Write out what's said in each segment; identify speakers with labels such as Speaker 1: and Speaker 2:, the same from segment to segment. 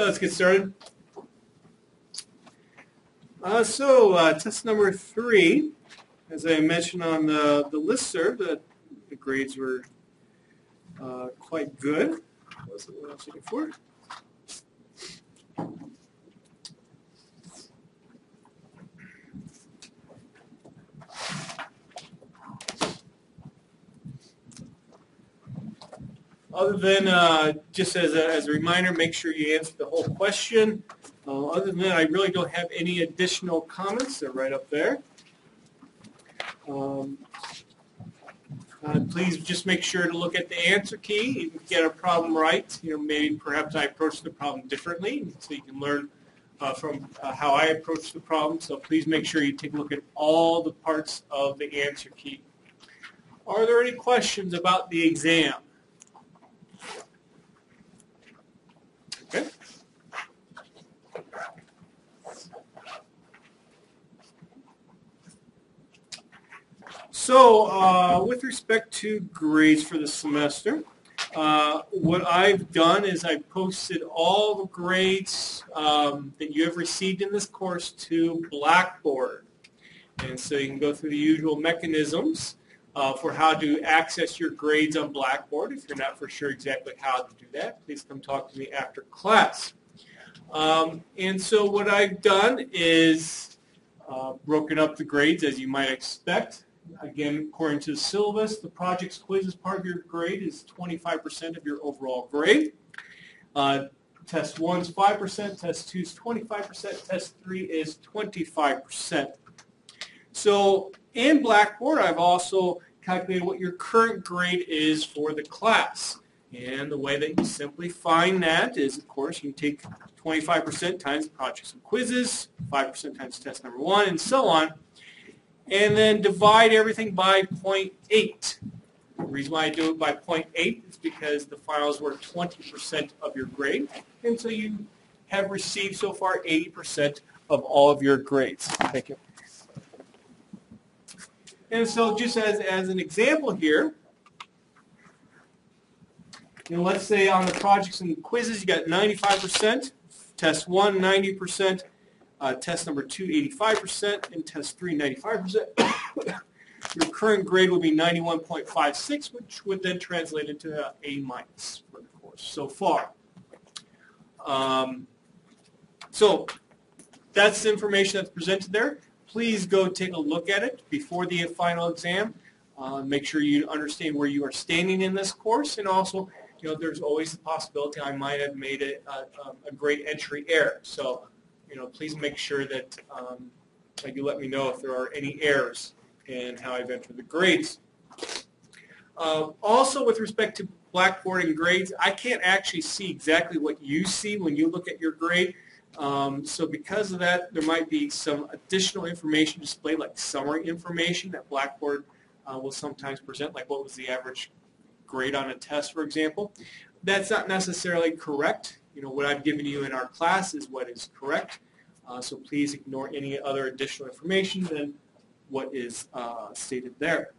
Speaker 1: Let's get started. Uh, so, uh, test number three, as I mentioned on the, the listserv, that the grades were uh, quite good. What was what I was looking for? Other than, uh, just as a, as a reminder, make sure you answer the whole question. Uh, other than that, I really don't have any additional comments. They're right up there. Um, uh, please just make sure to look at the answer key. If you get a problem right, you know, maybe perhaps I approach the problem differently, so you can learn uh, from uh, how I approach the problem. So please make sure you take a look at all the parts of the answer key. Are there any questions about the exam? So, uh, with respect to grades for the semester, uh, what I've done is I posted all the grades um, that you have received in this course to Blackboard. And so you can go through the usual mechanisms uh, for how to access your grades on Blackboard. If you're not for sure exactly how to do that, please come talk to me after class. Um, and so what I've done is uh, broken up the grades as you might expect. Again, according to the syllabus, the project's quiz as part of your grade is 25% of your overall grade. Uh, test 1 is 5%, test 2 is 25%, test 3 is 25%. So in Blackboard, I've also calculated what your current grade is for the class. And the way that you simply find that is, of course, you take 25% times projects and quizzes, 5% times test number 1, and so on and then divide everything by 0.8. The reason why I do it by 0.8 is because the finals were 20% of your grade, and so you have received so far 80% of all of your grades. Thank you. And so just as, as an example here, you know, let's say on the projects and quizzes you got 95%, test 1 90%, uh, test number two, 85%, and test three, 95%. Your current grade would be 91.56, which would then translate into A minus for the course so far. Um, so that's the information that's presented there. Please go take a look at it before the final exam. Uh, make sure you understand where you are standing in this course, and also, you know, there's always the possibility I might have made a, a, a great entry error. So you know, please make sure that um, you let me know if there are any errors in how I've entered the grades. Uh, also, with respect to Blackboard and grades, I can't actually see exactly what you see when you look at your grade. Um, so because of that, there might be some additional information displayed, like summary information that Blackboard uh, will sometimes present, like what was the average grade on a test, for example. That's not necessarily correct. You know, what I've given you in our class is what is correct. Uh, so please ignore any other additional information than what is uh, stated there.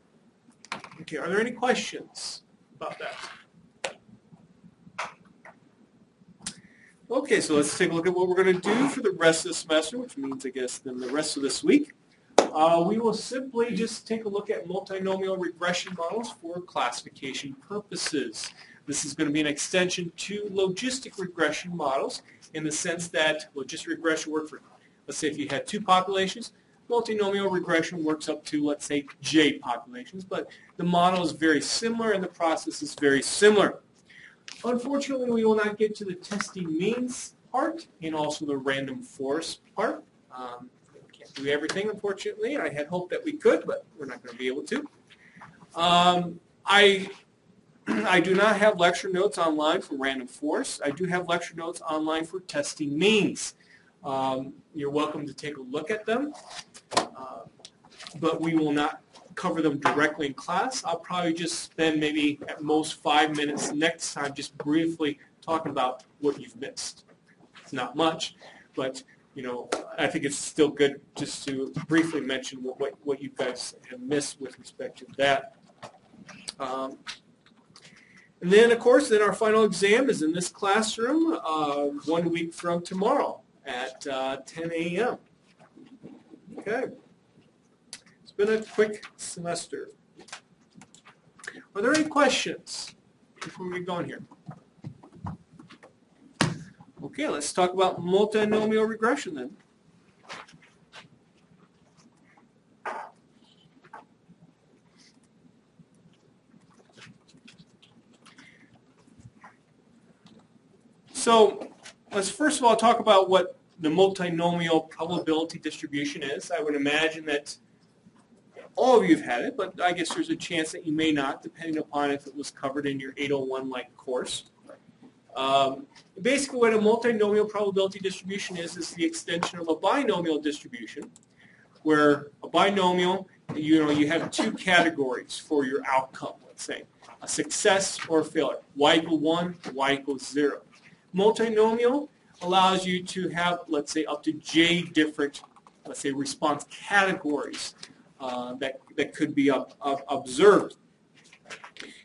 Speaker 1: Okay, are there any questions about that? Okay, so let's take a look at what we're going to do for the rest of the semester, which means, I guess, then the rest of this week. Uh, we will simply just take a look at multinomial regression models for classification purposes. This is going to be an extension to logistic regression models in the sense that logistic regression works for, let's say if you had two populations, multinomial regression works up to, let's say, J populations, but the model is very similar and the process is very similar. Unfortunately, we will not get to the testing means part and also the random forest part. Um, we can't do everything, unfortunately. I had hoped that we could, but we're not going to be able to. Um, I I do not have lecture notes online for random forest. I do have lecture notes online for testing means. Um, you're welcome to take a look at them, uh, but we will not cover them directly in class. I'll probably just spend maybe at most five minutes next time just briefly talking about what you've missed. It's not much, but you know, I think it's still good just to briefly mention what, what, what you guys have missed with respect to that. Um, And then, of course, then our final exam is in this classroom uh, one week from tomorrow at uh, 10 a.m. Okay. It's been a quick semester. Are there any questions before we get going here? Okay, let's talk about multinomial regression then. So let's first of all talk about what the multinomial probability distribution is. I would imagine that all of you have had it, but I guess there's a chance that you may not, depending upon if it was covered in your 801-like course. Um, basically, what a multinomial probability distribution is, is the extension of a binomial distribution, where a binomial, you know, you have two categories for your outcome, let's say, a success or a failure, y equals 1, y equals 0. Multinomial allows you to have, let's say, up to j different, let's say, response categories uh, that, that could be up, up observed.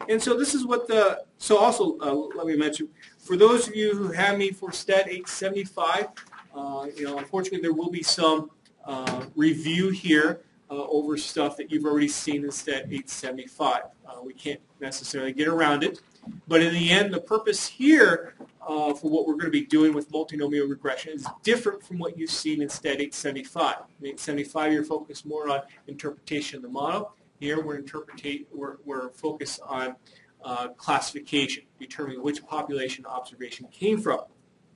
Speaker 1: And so this is what the, so also uh, let me mention, for those of you who have me for STAT 875, uh, you know, unfortunately there will be some uh, review here uh, over stuff that you've already seen in STAT 875. Uh, we can't necessarily get around it. But in the end, the purpose here uh, for what we're going to be doing with multinomial regression is different from what you've seen in STAT 875. In 875, you're focused more on interpretation of the model. Here, we're, we're, we're focused on uh, classification, determining which population observation came from.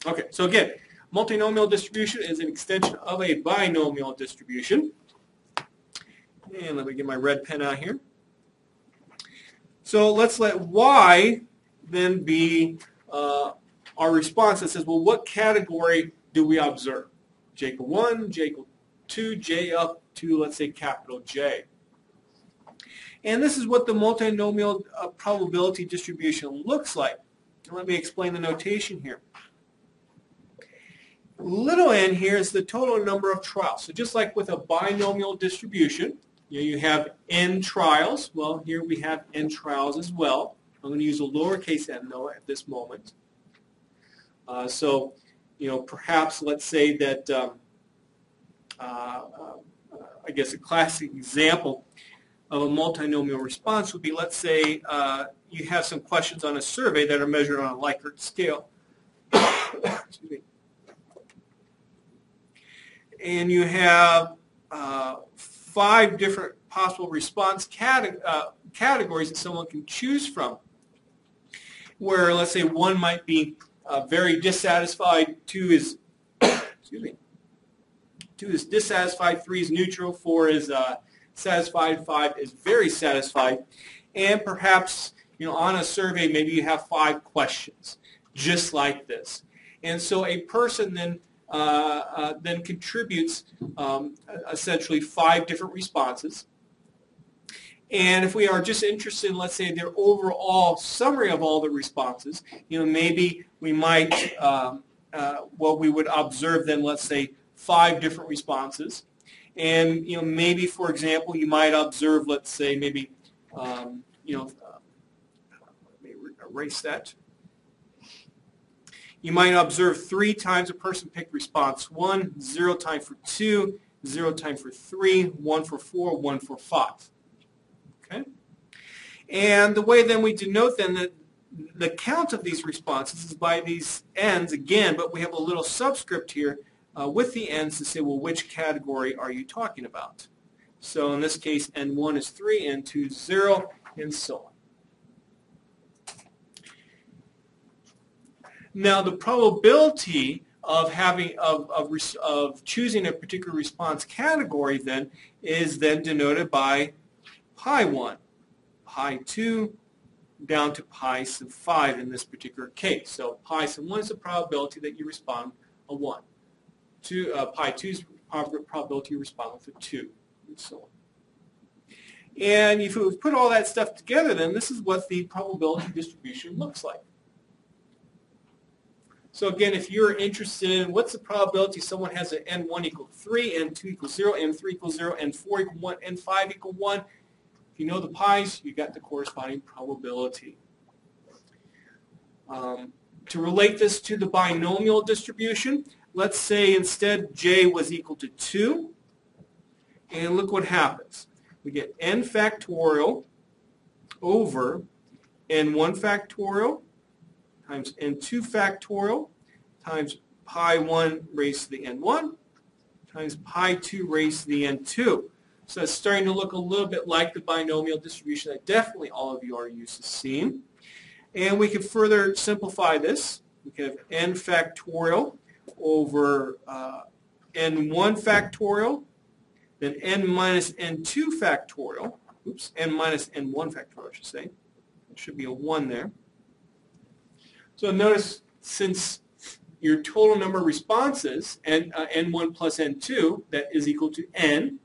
Speaker 1: Okay, so again, multinomial distribution is an extension of a binomial distribution. And let me get my red pen out here. So let's let y then be uh, our response that says, well, what category do we observe? J equal 1, J equal 2, J up to, let's say, capital J. And this is what the multinomial uh, probability distribution looks like. let me explain the notation here. Little n here is the total number of trials. So just like with a binomial distribution, you, know, you have n trials. Well, here we have n trials as well. I'm going to use a lowercase n, though, at this moment. Uh, so, you know, perhaps let's say that, um, uh, uh, I guess a classic example of a multinomial response would be, let's say uh, you have some questions on a survey that are measured on a Likert scale. and you have uh, five different possible response cate uh, categories that someone can choose from. Where, let's say, one might be uh, very dissatisfied. Two is, excuse me, two is dissatisfied. Three is neutral. Four is uh, satisfied. Five is very satisfied. And perhaps, you know, on a survey, maybe you have five questions, just like this. And so a person then then contributes um, essentially five different responses. And if we are just interested in, let's say, their overall summary of all the responses, you know, maybe we might, um, uh, well, we would observe then, let's say, five different responses. And, you know, maybe, for example, you might observe, let's say, maybe, um, you know, uh, let me erase that. You might observe three times a person picked response one, zero time for two, zero time for three, one for four, one for five. Okay? And the way then we denote then that the count of these responses is by these n's again, but we have a little subscript here uh, with the n's to say, well, which category are you talking about? So in this case, n1 is 3, n2 is 0, and so on. Now the probability of having of, of, of choosing a particular response category then is then denoted by pi 1, pi 2, down to pi sub 5 in this particular case. So pi sub 1 is the probability that you respond a 1. Two, uh, pi 2 is the probability you respond with a 2, and so on. And if we put all that stuff together, then this is what the probability distribution looks like. So again, if you're interested in what's the probability someone has an n1 equal 3, n2 equals 0, n3 equals 0, n4 equal 1, n5 equal 1, if you know the pi's, you got the corresponding probability. Um, to relate this to the binomial distribution, let's say instead j was equal to 2. And look what happens. We get n factorial over n1 factorial times n2 factorial times pi 1 raised to the n1 times pi 2 raised to the n2. So it's starting to look a little bit like the binomial distribution that definitely all of you are used to seeing. And we can further simplify this. We can have n factorial over uh, n1 factorial, then n minus n2 factorial, oops, n minus n1 factorial, I should say. There should be a 1 there. So notice since your total number of responses, n, uh, n1 plus n2, that is equal to n,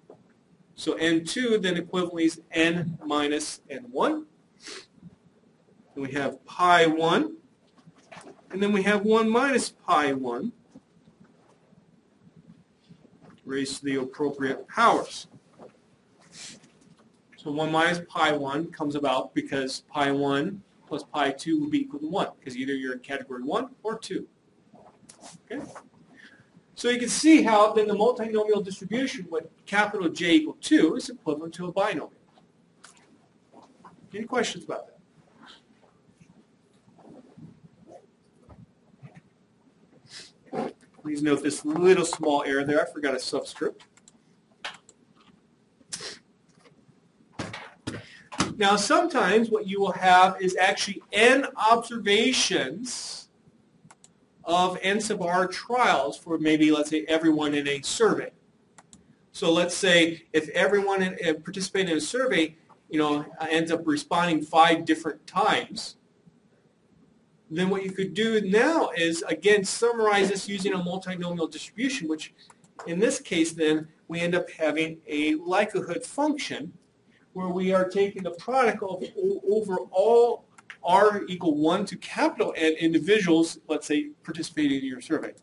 Speaker 1: so n2 then equivalently is n minus n1. And we have pi 1. And then we have 1 minus pi 1 raised to the appropriate powers. So 1 minus pi 1 comes about because pi 1 plus pi 2 will be equal to 1, because either you're in category 1 or 2. Okay? So you can see how then the multinomial distribution with capital J equal 2 is equivalent to a binomial. Any questions about that? Please note this little small error there. I forgot a subscript. Now sometimes what you will have is actually n observations of n sub r trials for maybe, let's say, everyone in a survey. So let's say if everyone in, uh, participating in a survey, you know, ends up responding five different times, then what you could do now is, again, summarize this using a multinomial distribution, which in this case, then, we end up having a likelihood function where we are taking the product of over all R equal 1 to capital N individuals, let's say, participating in your survey.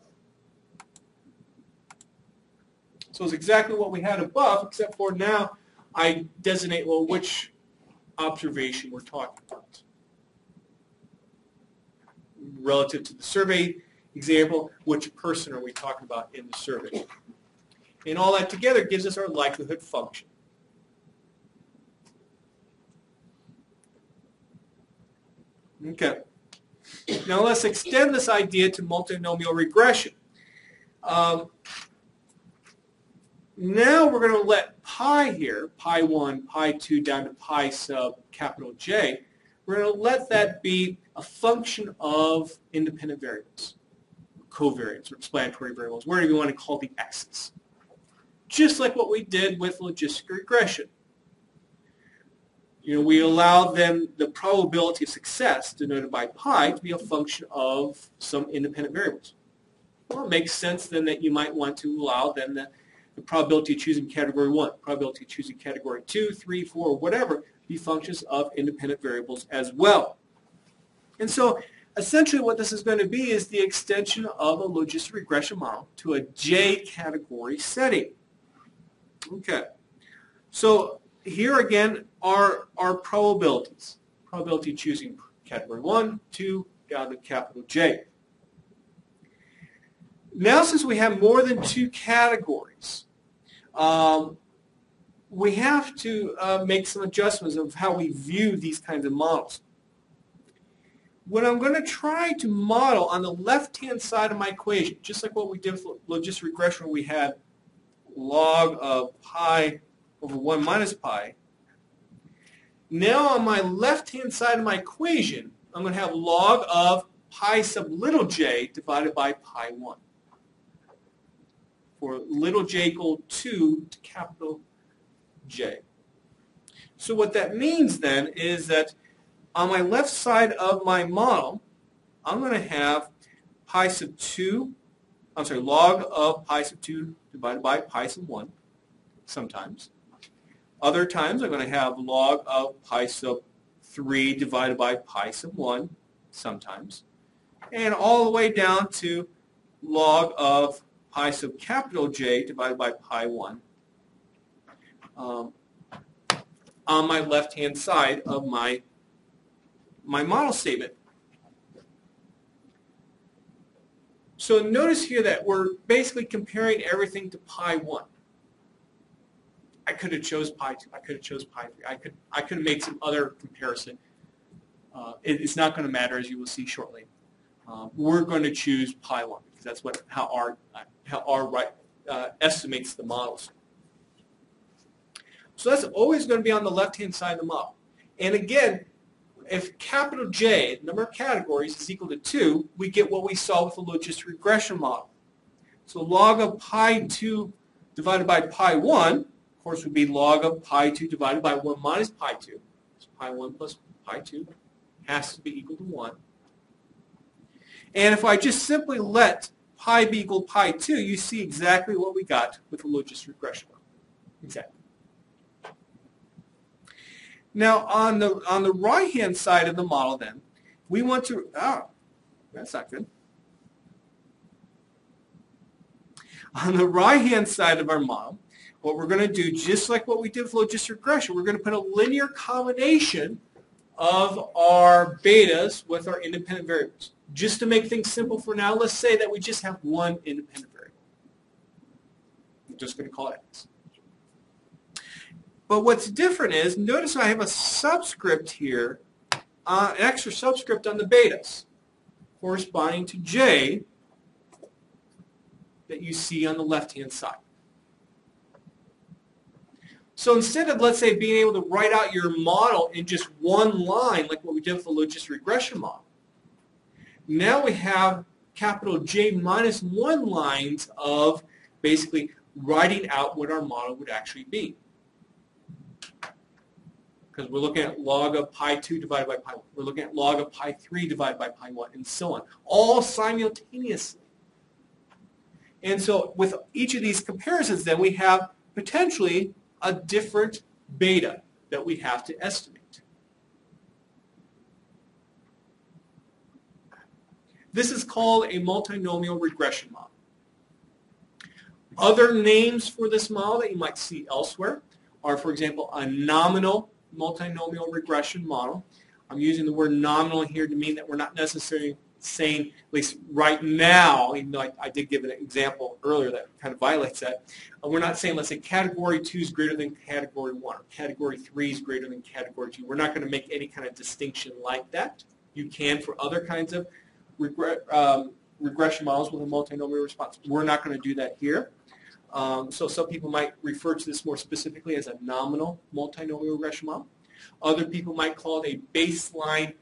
Speaker 1: So it's exactly what we had above, except for now I designate, well, which observation we're talking about. Relative to the survey example, which person are we talking about in the survey? And all that together gives us our likelihood function. Okay. Now let's extend this idea to multinomial regression. Um, now we're going to let pi here, pi 1, pi 2 down to pi sub capital J, we're going to let that be a function of independent variables, covariates or explanatory variables, whatever you want to call the x's. Just like what we did with logistic regression you know, we allow them the probability of success denoted by pi to be a function of some independent variables. Well, it makes sense then that you might want to allow then the, the probability of choosing category 1, probability of choosing category 2, 3, 4, whatever, be functions of independent variables as well. And so essentially what this is going to be is the extension of a logistic regression model to a J category setting. Okay. So here again are our probabilities. Probability choosing category 1, 2, down to capital J. Now since we have more than two categories, um, we have to uh, make some adjustments of how we view these kinds of models. What I'm going to try to model on the left-hand side of my equation, just like what we did with logistic regression, we had log of pi over 1 minus pi. Now on my left-hand side of my equation, I'm going to have log of pi sub little j divided by pi 1 for little j equal 2 to capital J. So what that means then is that on my left side of my model, I'm going to have pi sub 2, I'm sorry, log of pi sub 2 divided by pi sub 1 sometimes. Other times I'm going to have log of pi sub 3 divided by pi sub 1 sometimes. And all the way down to log of pi sub capital J divided by pi 1 um, on my left-hand side of my, my model statement. So notice here that we're basically comparing everything to pi 1. I could have chose pi 2. I could have chose pi 3. I could, I could have made some other comparison. Uh, it, it's not going to matter, as you will see shortly. Um, we're going to choose pi 1 because that's what how R, how R right, uh, estimates the models. So that's always going to be on the left-hand side of the model. And again, if capital J, the number of categories, is equal to 2, we get what we saw with the logistic regression model. So log of pi 2 divided by pi 1, of course, would be log of pi 2 divided by 1 minus pi 2. So pi 1 plus pi 2 has to be equal to 1. And if I just simply let pi be equal to pi 2, you see exactly what we got with the logistic regression. Exactly. Now on the on the right hand side of the model then, we want to oh, that's not good. On the right hand side of our model, what we're going to do, just like what we did with logistic regression, we're going to put a linear combination of our betas with our independent variables. Just to make things simple for now, let's say that we just have one independent variable. I'm just going to call it x. But what's different is, notice I have a subscript here, uh, an extra subscript on the betas, corresponding to J that you see on the left-hand side. So instead of, let's say, being able to write out your model in just one line, like what we did with the logistic regression model, now we have capital J minus one lines of basically writing out what our model would actually be because we're looking at log of pi 2 divided by pi 1. We're looking at log of pi 3 divided by pi 1, and so on, all simultaneously. And so with each of these comparisons, then we have potentially a different beta that we have to estimate. This is called a multinomial regression model. Other names for this model that you might see elsewhere are, for example, a nominal multinomial regression model. I'm using the word nominal here to mean that we're not necessarily saying, at least right now, even though I, I did give an example earlier that kind of violates that, uh, we're not saying, let's say, category 2 is greater than category 1, or category 3 is greater than category 2. We're not going to make any kind of distinction like that. You can for other kinds of regre um, regression models with a multinomial response. We're not going to do that here. Um, so some people might refer to this more specifically as a nominal multinomial regression model. Other people might call it a baseline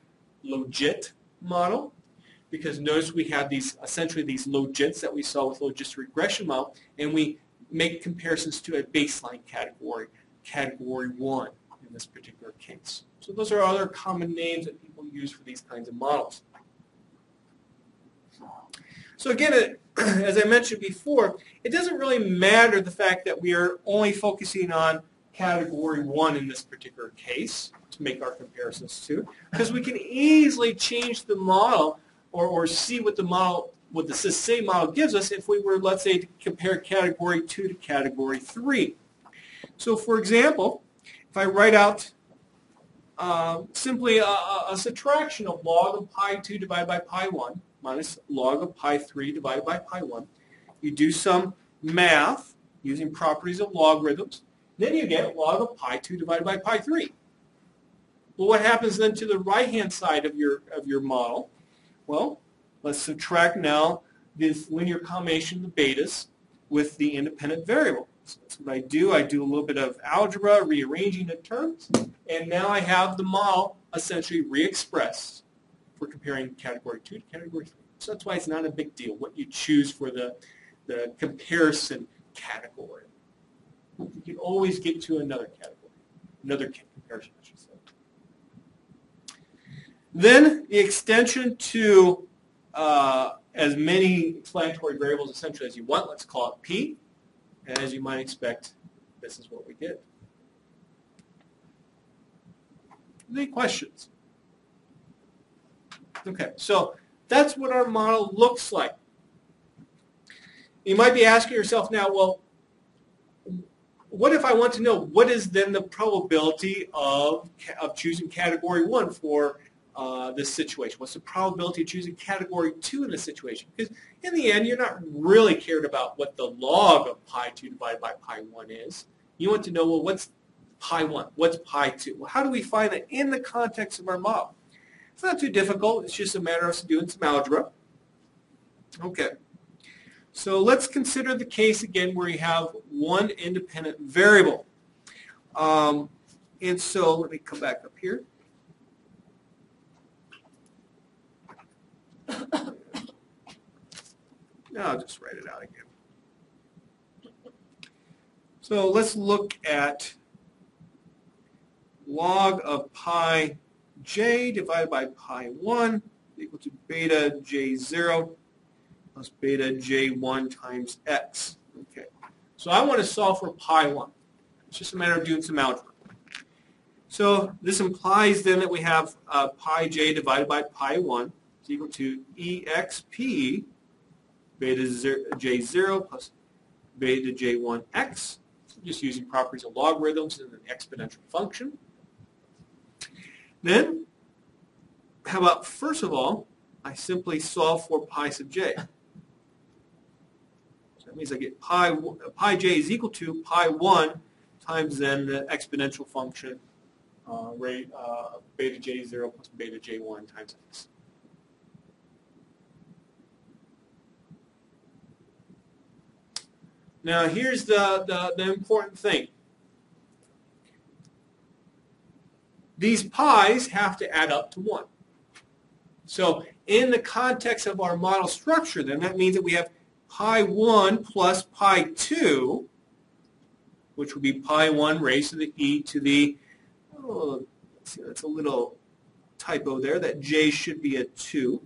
Speaker 1: logit model because notice we have these essentially these logits that we saw with logistic regression model and we make comparisons to a baseline category, category 1 in this particular case. So those are other common names that people use for these kinds of models. So again, as I mentioned before, it doesn't really matter the fact that we are only focusing on category one in this particular case to make our comparisons to, because we can easily change the model or, or see what the model, what the same model gives us if we were, let's say, to compare category two to category three. So for example, if I write out uh, simply a, a subtraction of log of pi 2 divided by pi 1, minus log of pi 3 divided by pi 1. You do some math using properties of logarithms. Then you get log of pi 2 divided by pi 3. Well, what happens then to the right-hand side of your, of your model? Well, let's subtract now this linear combination of the betas with the independent variable. So that's what I do. I do a little bit of algebra, rearranging the terms, and now I have the model essentially re-expressed for comparing category 2 to category 3. So that's why it's not a big deal what you choose for the, the comparison category. You can always get to another category, another comparison. Then the extension to uh, as many explanatory variables essentially as you want, let's call it P. And as you might expect, this is what we get. Any questions? Okay, so that's what our model looks like. You might be asking yourself now, well, what if I want to know what is then the probability of, of choosing category one for uh, this situation? What's the probability of choosing category 2 in this situation? Because in the end, you're not really cared about what the log of pi 2 divided by pi 1 is. You want to know, well, what's pi 1? What's pi 2? Well, how do we find that in the context of our model? It's not too difficult. It's just a matter of doing some algebra. Okay. So let's consider the case again where you have one independent variable. Um, and so let me come back up here. I'll just write it out again. So let's look at log of pi j divided by pi 1 equal to beta j0 plus beta j1 times x. Okay. So I want to solve for pi 1. It's just a matter of doing some algebra. So this implies then that we have uh, pi j divided by pi 1 is equal to exp beta j0 plus beta j1x just using properties of logarithms and an exponential function. Then, how about first of all, I simply solve for pi sub j. So that means I get pi, pi j is equal to pi 1 times then the exponential function uh, rate uh, beta j0 plus beta j1 times x. Now here's the, the, the important thing. These pi's have to add up to 1. So in the context of our model structure, then that means that we have pi 1 plus pi 2, which would be pi 1 raised to the e to the, oh, see, that's a little typo there, that j should be a 2.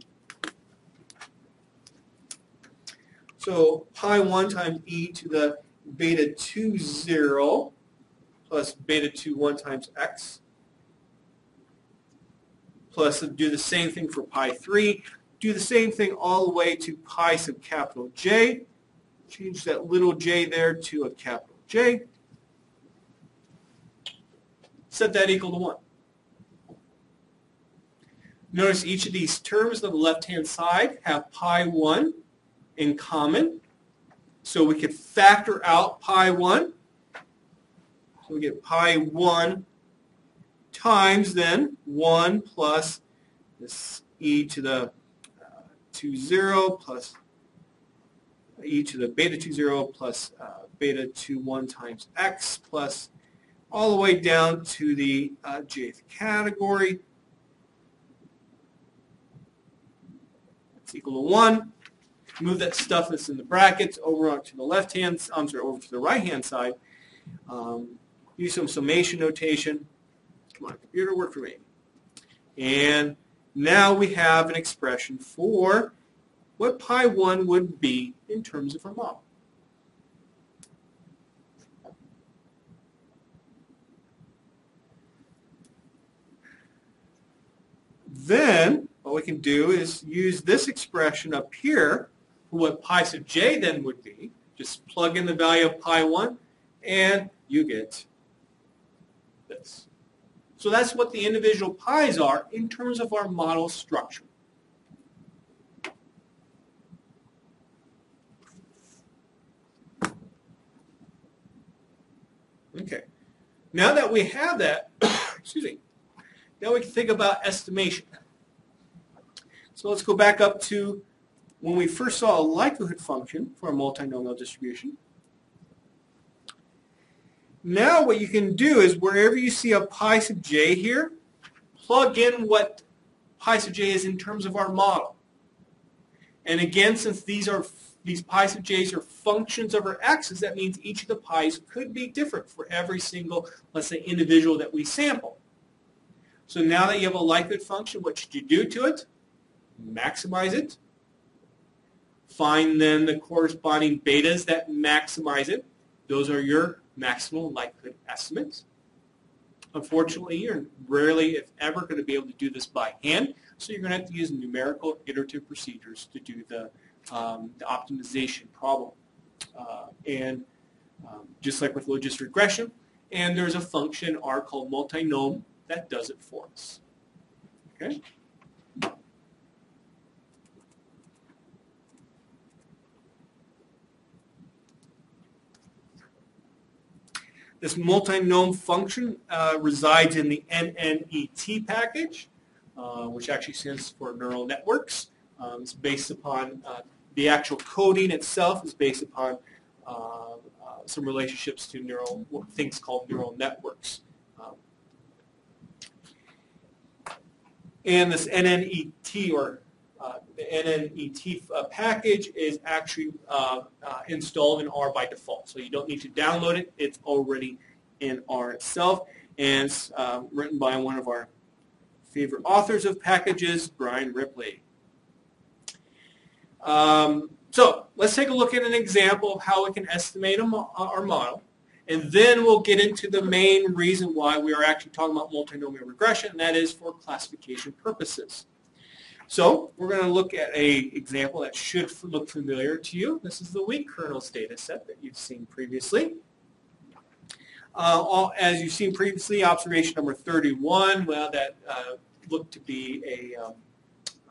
Speaker 1: So pi 1 times e to the beta 2 0 plus beta 2 1 times x plus do the same thing for pi 3. Do the same thing all the way to pi sub capital J. Change that little j there to a capital J. Set that equal to 1. Notice each of these terms on the left-hand side have pi 1 in common. So we could factor out pi 1. So we get pi 1 times then 1 plus this e to the uh, 2 0 plus e to the beta 2 0 plus uh, beta 2 1 times x plus all the way down to the uh, jth category. It's equal to 1 move that stuff that's in the brackets over to the left hand, I'm sorry, over to the right hand side. Um, use some summation notation. Come on, computer, work for me. And now we have an expression for what pi 1 would be in terms of our model. Then what we can do is use this expression up here what pi sub j then would be. Just plug in the value of pi 1, and you get this. So that's what the individual pi's are in terms of our model structure. Okay. Now that we have that, excuse me, now we can think about estimation. So let's go back up to when we first saw a likelihood function for a multinomial distribution, now what you can do is wherever you see a pi sub j here, plug in what pi sub j is in terms of our model. And again, since these are these pi sub j's are functions of our x's, that means each of the pi's could be different for every single, let's say, individual that we sample. So now that you have a likelihood function, what should you do to it? Maximize it Find then the corresponding betas that maximize it. Those are your maximal likelihood estimates. Unfortunately, you're rarely, if ever, going to be able to do this by hand, so you're going to have to use numerical iterative procedures to do the, um, the optimization problem. Uh, and um, just like with logistic regression, and there's a function R called multinom that does it for us. Okay? This multinom function uh, resides in the NNET package, uh, which actually stands for neural networks. Um, it's based upon uh, the actual coding itself is based upon uh, uh, some relationships to neural things called neural networks. Um, and this NNET or uh, the NNET uh, package is actually uh, uh, installed in R by default. So you don't need to download it. It's already in R itself. And it's um, written by one of our favorite authors of packages, Brian Ripley. Um, so let's take a look at an example of how we can estimate our model. And then we'll get into the main reason why we are actually talking about multinomial regression, and that is for classification purposes. So we're going to look at a example that should look familiar to you. This is the wheat kernels data set that you've seen previously. Uh, all, as you've seen previously, observation number 31, well, that uh, looked to be a, um,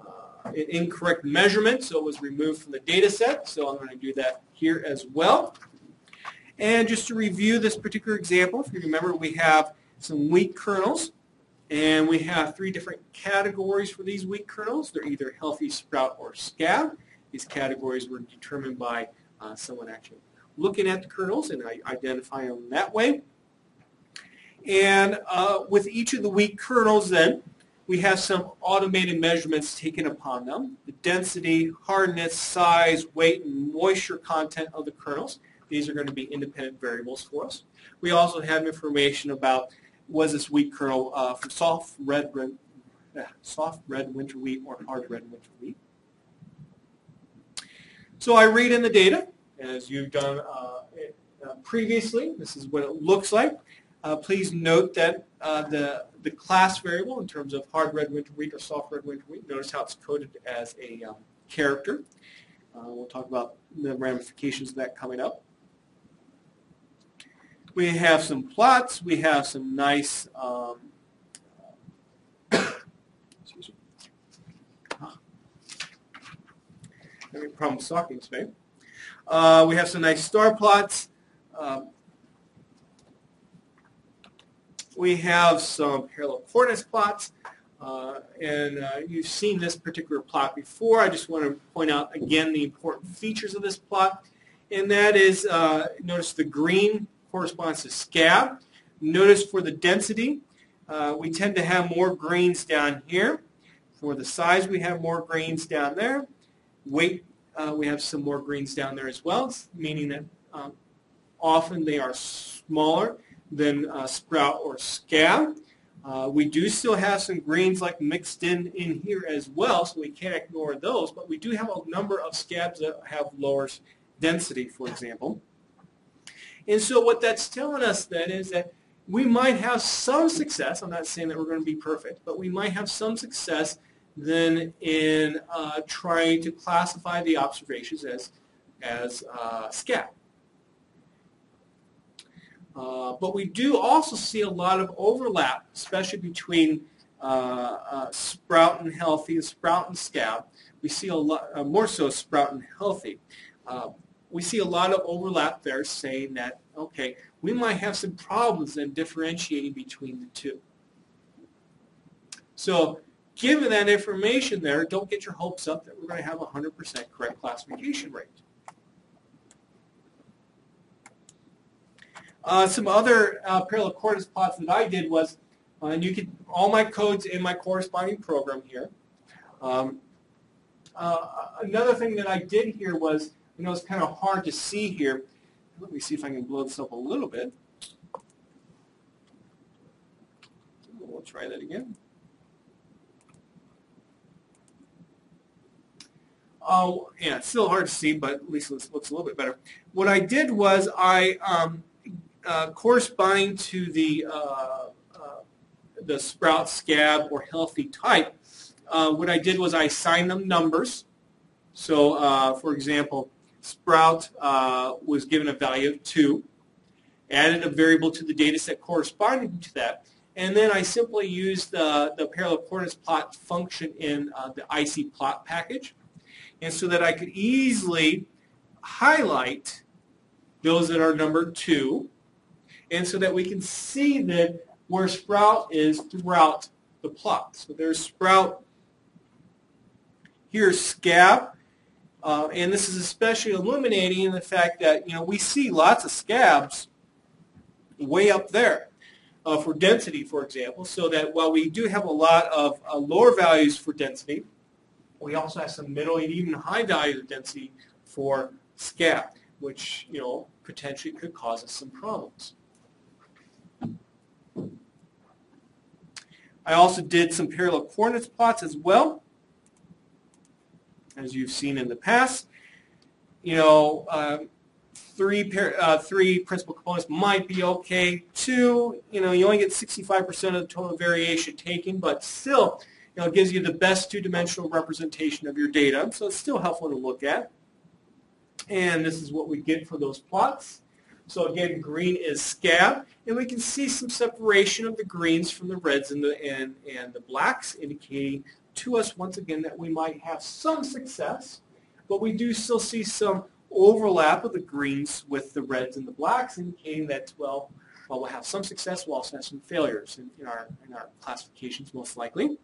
Speaker 1: uh, an incorrect measurement, so it was removed from the data set. So I'm going to do that here as well. And just to review this particular example, if you remember, we have some wheat kernels and we have three different categories for these wheat kernels. They're either healthy, sprout, or scab. These categories were determined by uh, someone actually looking at the kernels and identifying them that way. And uh, with each of the wheat kernels then, we have some automated measurements taken upon them. The density, hardness, size, weight, and moisture content of the kernels. These are going to be independent variables for us. We also have information about was this wheat kernel uh, from soft red, red uh, soft red winter wheat or hard red winter wheat. So I read in the data, as you've done uh, uh previously. This is what it looks like. Uh, please note that uh, the, the class variable in terms of hard red winter wheat or soft red winter wheat, notice how it's coded as a um, character. we'll talk about the ramifications of that coming up. We have some plots. We have some nice um. Having problems talking today. Uh, we have some nice star plots. Um, we have some parallel coordinates plots. Uh, and uh, you've seen this particular plot before. I just want to point out again the important features of this plot. And that is, uh, notice the green corresponds to scab. Notice for the density, uh, we tend to have more grains down here. For the size, we have more grains down there. Weight, uh, we have some more grains down there as well, meaning that um, often they are smaller than uh, sprout or scab. Uh, we do still have some grains like mixed in in here as well, so we can't ignore those, but we do have a number of scabs that have lower density, for example. And so what that's telling us then is that we might have some success. I'm not saying that we're going to be perfect, but we might have some success then in uh, trying to classify the observations as, as uh, scab. Uh, but we do also see a lot of overlap, especially between uh, uh, sprout and healthy and sprout and scab. We see a lot uh, more so sprout and healthy we see a lot of overlap there saying that, okay, we might have some problems in differentiating between the two. So given that information there, don't get your hopes up that we're going to have a 100% correct classification rate. Uh, some other uh, parallel coordinates plots that I did was, uh, and you can, all my codes in my corresponding program here. Um, uh, another thing that I did here was you know, it's kind of hard to see here. Let me see if I can blow this up a little bit. We'll try that again. Oh, yeah, it's still hard to see, but at least it looks a little bit better. What I did was I, um, uh, corresponding to the uh, uh, the sprout, scab, or healthy type, uh, what I did was I assigned them numbers. So, uh, for example, Sprout uh, was given a value of 2, added a variable to the data set corresponding to that, and then I simply used the, the parallel coordinates plot function in uh, the IC plot package, and so that I could easily highlight those that are numbered 2, and so that we can see that where sprout is throughout the plot. So there's sprout, here's scab, uh, and this is especially illuminating in the fact that you know we see lots of scabs way up there uh, for density, for example, so that while we do have a lot of uh, lower values for density, we also have some middle and even high values of density for scab, which you know potentially could cause us some problems. I also did some parallel coordinates plots as well, as you've seen in the past. You know, uh, three pair, uh, three principal components might be okay. Two, you know, you only get 65% of the total variation taken, but still, you know, it gives you the best two-dimensional representation of your data, so it's still helpful to look at. And this is what we get for those plots. So again, green is scab, and we can see some separation of the greens from the reds and the and, and the blacks, indicating to us once again that we might have some success, but we do still see some overlap of the greens with the reds and the blacks, indicating that, well, while we'll have some success, we'll also have some failures in, in our, in our classifications, most likely.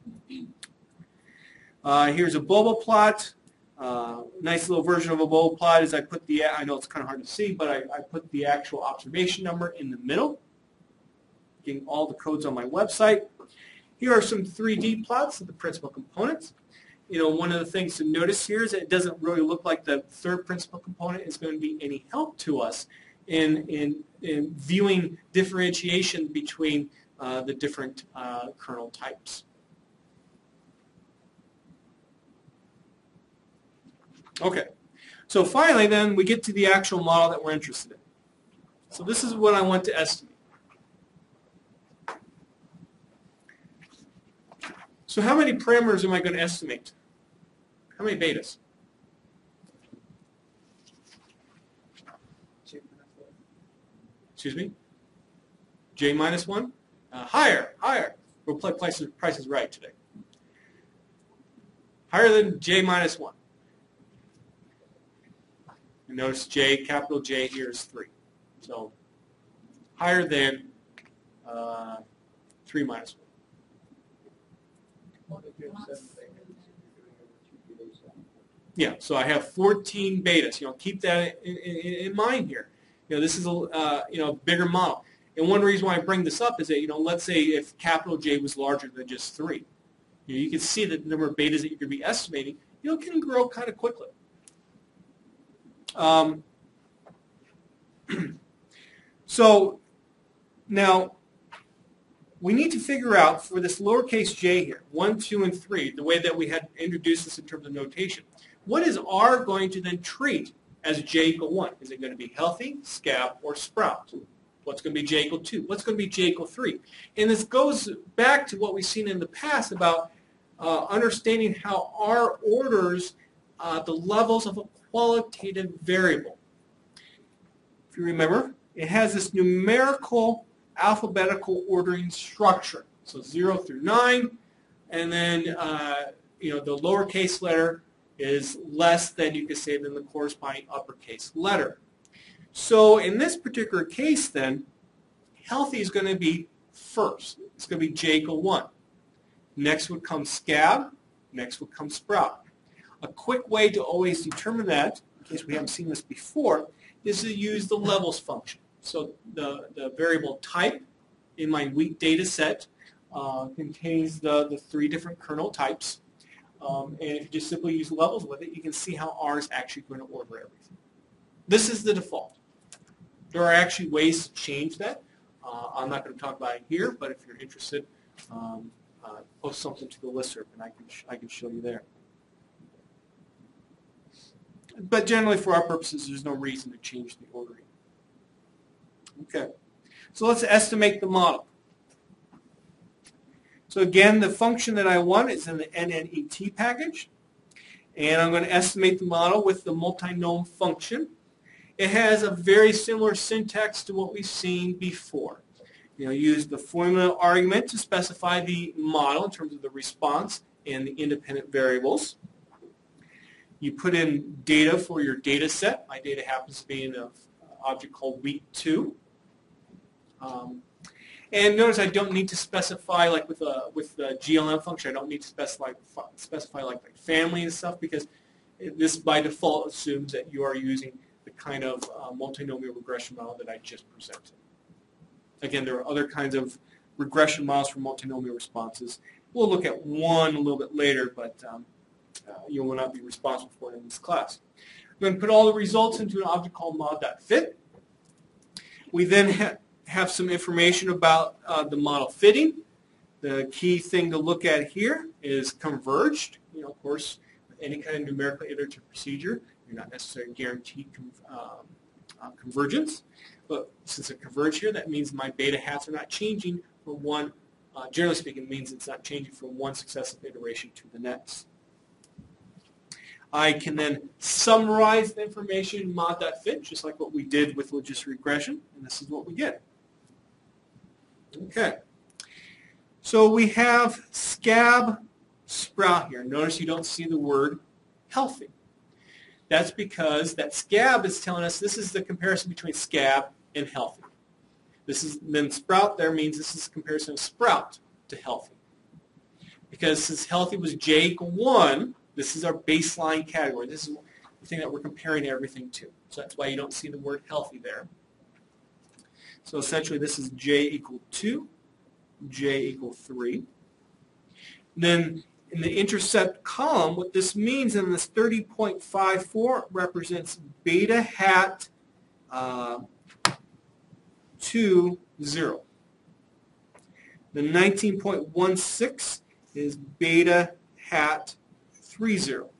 Speaker 1: Uh, here's a bubble plot. Uh, nice little version of a bubble plot is I put the, I know it's kind of hard to see, but I, I put the actual observation number in the middle, getting all the codes on my website. Here are some 3D plots of the principal components you know, one of the things to notice here is that it doesn't really look like the third principal component is going to be any help to us in, in, in viewing differentiation between uh, the different uh, kernel types. Okay, so finally then we get to the actual model that we're interested in. So this is what I want to estimate. So how many parameters am I going to estimate? How many betas? Excuse me? J minus 1? Uh, higher, higher. We'll play Price is Right today. Higher than J minus 1. And notice J, capital J here is 3. So higher than uh, 3 minus 1. Yeah, so I have 14 betas. You know, keep that in, in, in mind here. You know, this is a uh, you know bigger model. And one reason why I bring this up is that you know, let's say if capital J was larger than just three, you, know, you can see that the number of betas that you're going to be estimating, you know, can grow kind of quickly. Um, so now we need to figure out for this lowercase j here, 1, 2, and 3, the way that we had introduced this in terms of notation, what is R going to then treat as J equal 1? Is it going to be healthy, scab, or sprout? What's going to be J equal 2? What's going to be J equal 3? And this goes back to what we've seen in the past about uh, understanding how R orders uh, the levels of a qualitative variable. If you remember, it has this numerical alphabetical ordering structure. So 0 through 9, and then uh, you know the lowercase letter is less than you could say than the corresponding uppercase letter. So in this particular case then, healthy is going to be first. It's going to be J one. Next would come scab. Next would come sprout. A quick way to always determine that, in case we haven't seen this before, is to use the levels function. So the, the variable type in my wheat data set uh, contains the, the three different kernel types. Um, and if you just simply use levels with it, you can see how R is actually going to order everything. This is the default. There are actually ways to change that. Uh, I'm not going to talk about it here, but if you're interested, um, uh, post something to the listserv, and I can I can show you there. But generally, for our purposes, there's no reason to change the ordering. Okay, so let's estimate the model. So again, the function that I want is in the NNET package. And I'm going to estimate the model with the multinom function. It has a very similar syntax to what we've seen before. You know, use the formula argument to specify the model in terms of the response and the independent variables. You put in data for your data set. My data happens to be in an object called week 2. Um, and notice I don't need to specify like with a with the GLM function. I don't need to specify specify like, like family and stuff because this by default assumes that you are using the kind of uh, multinomial regression model that I just presented. Again, there are other kinds of regression models for multinomial responses. We'll look at one a little bit later, but um, uh, you will not be responsible for it in this class. I'm going to put all the results into an object called mod.fit. We then have some information about uh, the model fitting. The key thing to look at here is converged. You know, of course, any kind of numerical iterative procedure, you're not necessarily guaranteed um, uh, convergence. But since it converged here, that means my beta hats are not changing from one, uh, generally speaking, means it's not changing from one successive iteration to the next. I can then summarize the information in mod.fit, just like what we did with logistic regression, and this is what we get. Okay. So we have scab sprout here. Notice you don't see the word healthy. That's because that scab is telling us this is the comparison between scab and healthy. This is then sprout there means this is a comparison of sprout to healthy. Because since healthy was Jake 1, this is our baseline category. This is the thing that we're comparing everything to. So that's why you don't see the word healthy there. So essentially this is j equal 2, j equal 3. Then in the intercept column, what this means in this 30.54 represents beta hat uh, 2, 0. The 19.16 is beta hat 3, 0.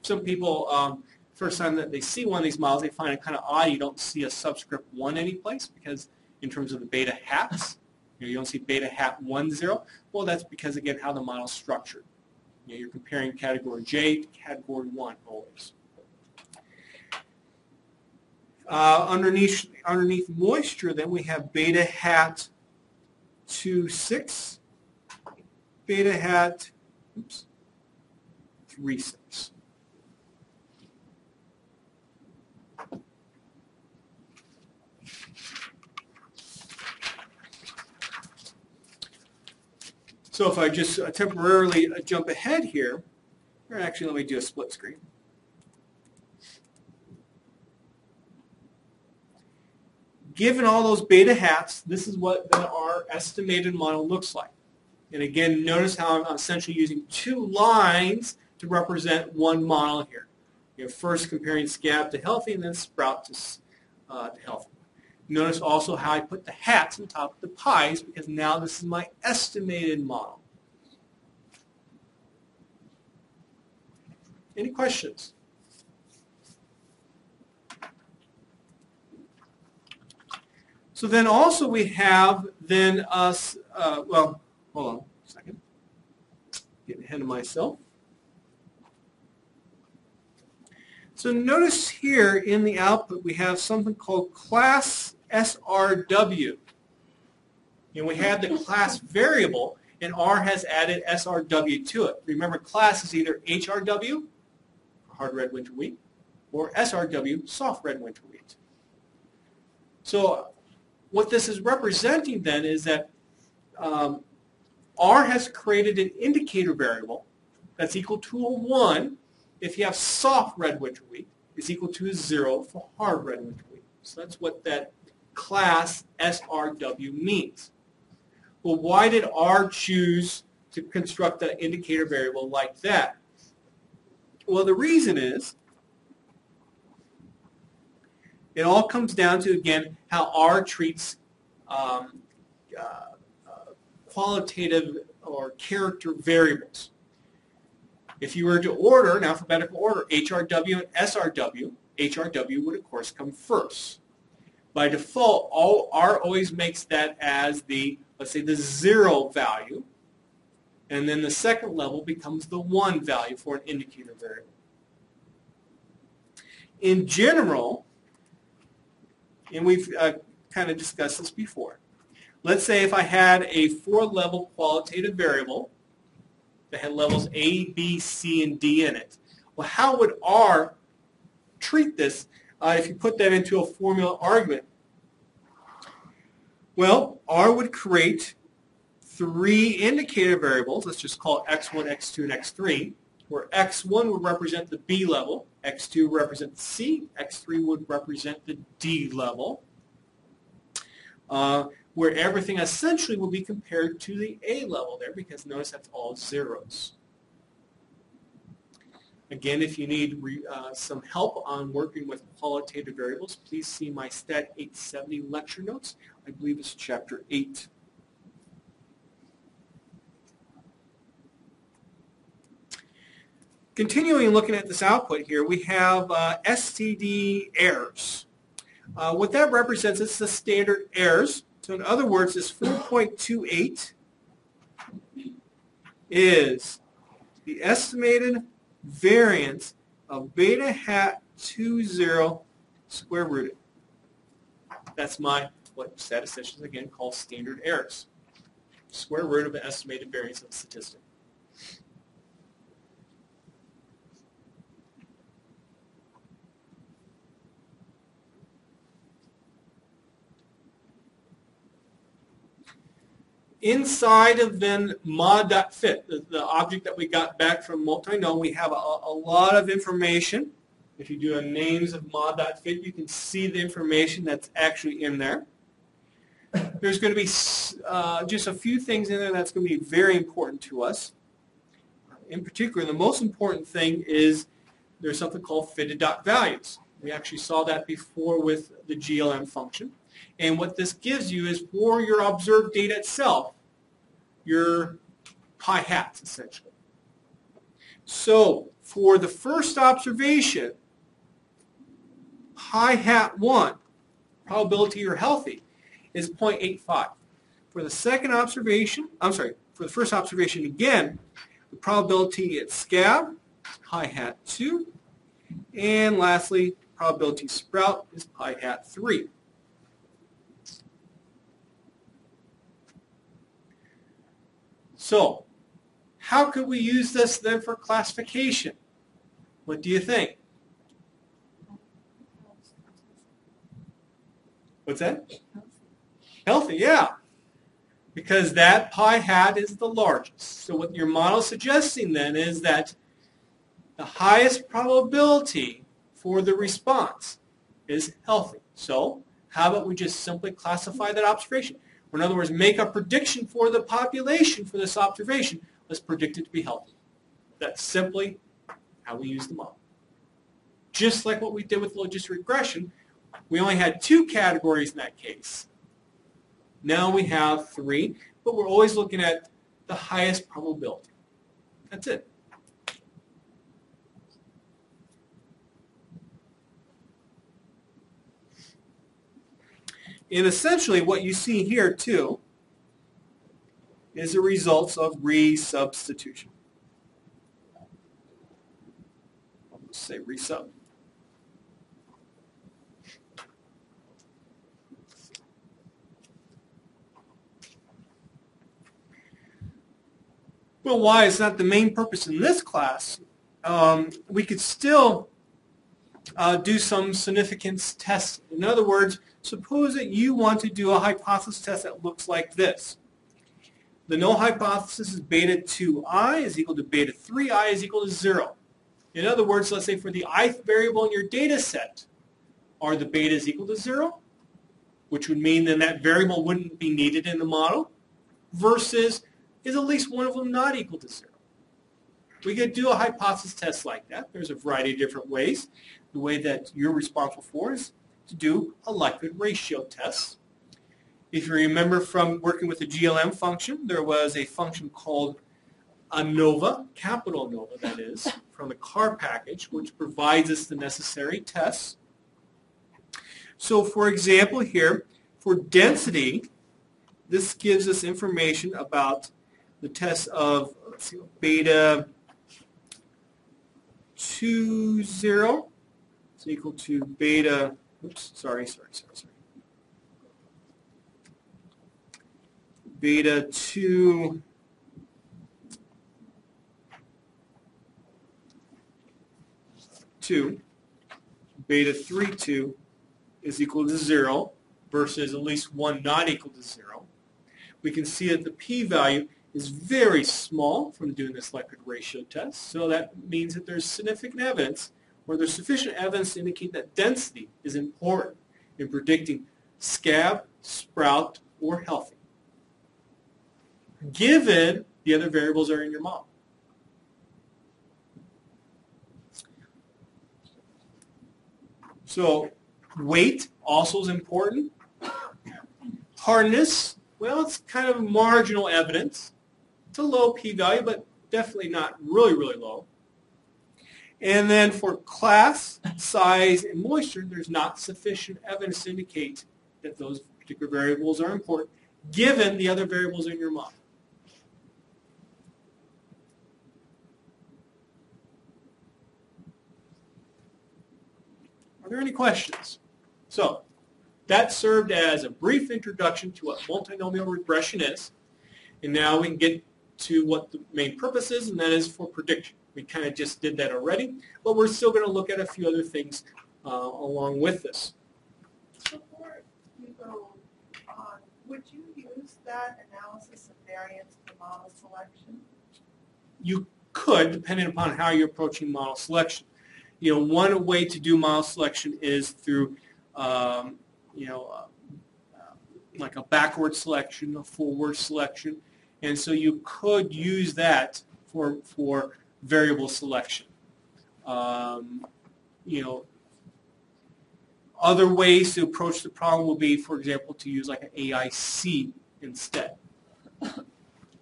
Speaker 1: Some people, um, first time that they see one of these models, they find it kind of odd you don't see a subscript 1 anyplace because in terms of the beta hats, you, know, you don't see beta hat 1, 0. Well, that's because, again, how the model is structured. You know, you're comparing category J to category 1 always. Uh, underneath, underneath moisture, then we have beta hat 2, 6, beta hat oops, 3, 6. So if I just uh, temporarily uh, jump ahead here, or actually let me do a split screen. Given all those beta hats, this is what our estimated model looks like. And again, notice how I'm essentially using two lines to represent one model here. You know, first comparing scab to healthy and then sprout to, uh, to healthy. Notice also how I put the hats on top of the pies because now this is my estimated model. Any questions? So then also we have then us, uh, well, hold on a second. Getting ahead of myself. So notice here in the output we have something called class SRW. And we have the class variable, and R has added SRW to it. Remember, class is either HRW, hard red winter wheat, or SRW, soft red winter wheat. So what this is representing then is that um, R has created an indicator variable that's equal to a 1 if you have soft red winter wheat is equal to a 0 for hard red winter wheat. So that's what that class SRW means. Well, why did R choose to construct an indicator variable like that? Well, the reason is it all comes down to, again, how R treats um, uh, uh, qualitative or character variables. If you were to order, in alphabetical order, HRW and SRW, HRW would, of course, come first. By default, all R always makes that as the, let's say, the zero value, and then the second level becomes the one value for an indicator variable. In general, and we've uh, kind of discussed this before, let's say if I had a four-level qualitative variable that had levels A, B, C, and D in it, well, how would R treat this uh, if you put that into a formula argument? Well, R would create three indicator variables. Let's just call it x1, x2, and x3, where x1 would represent the B level, x2 would represent the C, x3 would represent the D level, uh, where everything essentially will be compared to the A level there because notice that's all zeros. Again, if you need uh, some help on working with qualitative variables, please see my STAT 870 lecture notes. I believe it's chapter 8. Continuing looking at this output here, we have uh, STD errors. Uh, what that represents is the standard errors. So in other words, this 4.28 is the estimated variance of beta hat 20 square rooted. That's my, what statisticians again call standard errors. Square root of an estimated variance of a statistic. Inside of then mod.fit, the, the object that we got back from multinom, we have a, a lot of information. If you do a names of mod.fit, you can see the information that's actually in there. There's going to be uh, just a few things in there that's going to be very important to us. In particular, the most important thing is there's something called fitted dot values. We actually saw that before with the GLM function. And what this gives you is for your observed data itself, your pi hats, essentially. So for the first observation, pi hat 1, probability you're healthy, is 0.85. For the second observation, I'm sorry, for the first observation again, the probability at scab is pi hat 2. And lastly, probability sprout is pi hat 3. So, how could we use this then for classification? What do you think? What's that? Healthy, yeah. Because that pi hat is the largest. So what your model is suggesting then is that the highest probability for the response is healthy. So how about we just simply classify that observation? Or in other words, make a prediction for the population for this observation. Let's predict it to be healthy. That's simply how we use the model. Just like what we did with logistic regression, we only had two categories in that case. Now we have three, but we're always looking at the highest probability. That's it. And essentially what you see here too is the results of resubstitution. I'll say resub. Well, why is not the main purpose in this class? Um, we could still uh, do some significance tests. In other words, suppose that you want to do a hypothesis test that looks like this. The null hypothesis is beta 2i is equal to beta 3i is equal to 0. In other words, let's say for the ith variable in your data set, are the betas equal to 0? Which would mean then that variable wouldn't be needed in the model, versus is at least one of them not equal to 0? We could do a hypothesis test like that. There's a variety of different ways. The way that you're responsible for is to do a likelihood ratio test. If you remember from working with the GLM function, there was a function called ANOVA, capital ANOVA that is, from the CAR package, which provides us the necessary tests. So for example here, for density, this gives us information about the test of beta 2, 0 is equal to beta Oops, sorry, sorry, sorry, sorry. Beta 2 2 beta 32 is equal to 0 versus at least 1 not equal to 0, we can see that the p-value is very small from doing this likelihood ratio test. So that means that there's significant evidence or there's sufficient evidence to indicate that density is important in predicting scab, sprout, or healthy, given the other variables are in your model. So weight also is important. Hardness, well, it's kind of marginal evidence. It's a low p-value, but definitely not really, really low. And then for class, size, and moisture, there's not sufficient evidence to indicate that those particular variables are important, given the other variables in your model. Are there any questions? So, that served as a brief introduction to what multinomial regression is. And now we can get to what the main purpose is, and that is for prediction. We kind of just did that already, but we're still going to look at a few other things uh, along with this.
Speaker 2: Before you go on, would you use that analysis of variance for model selection?
Speaker 1: You could, depending upon how you're approaching model selection. You know, one way to do model selection is through, um, you know, uh, uh, like a backward selection, a forward selection, and so you could use that for for variable selection. Um, you know, other ways to approach the problem will be, for example, to use like an AIC instead.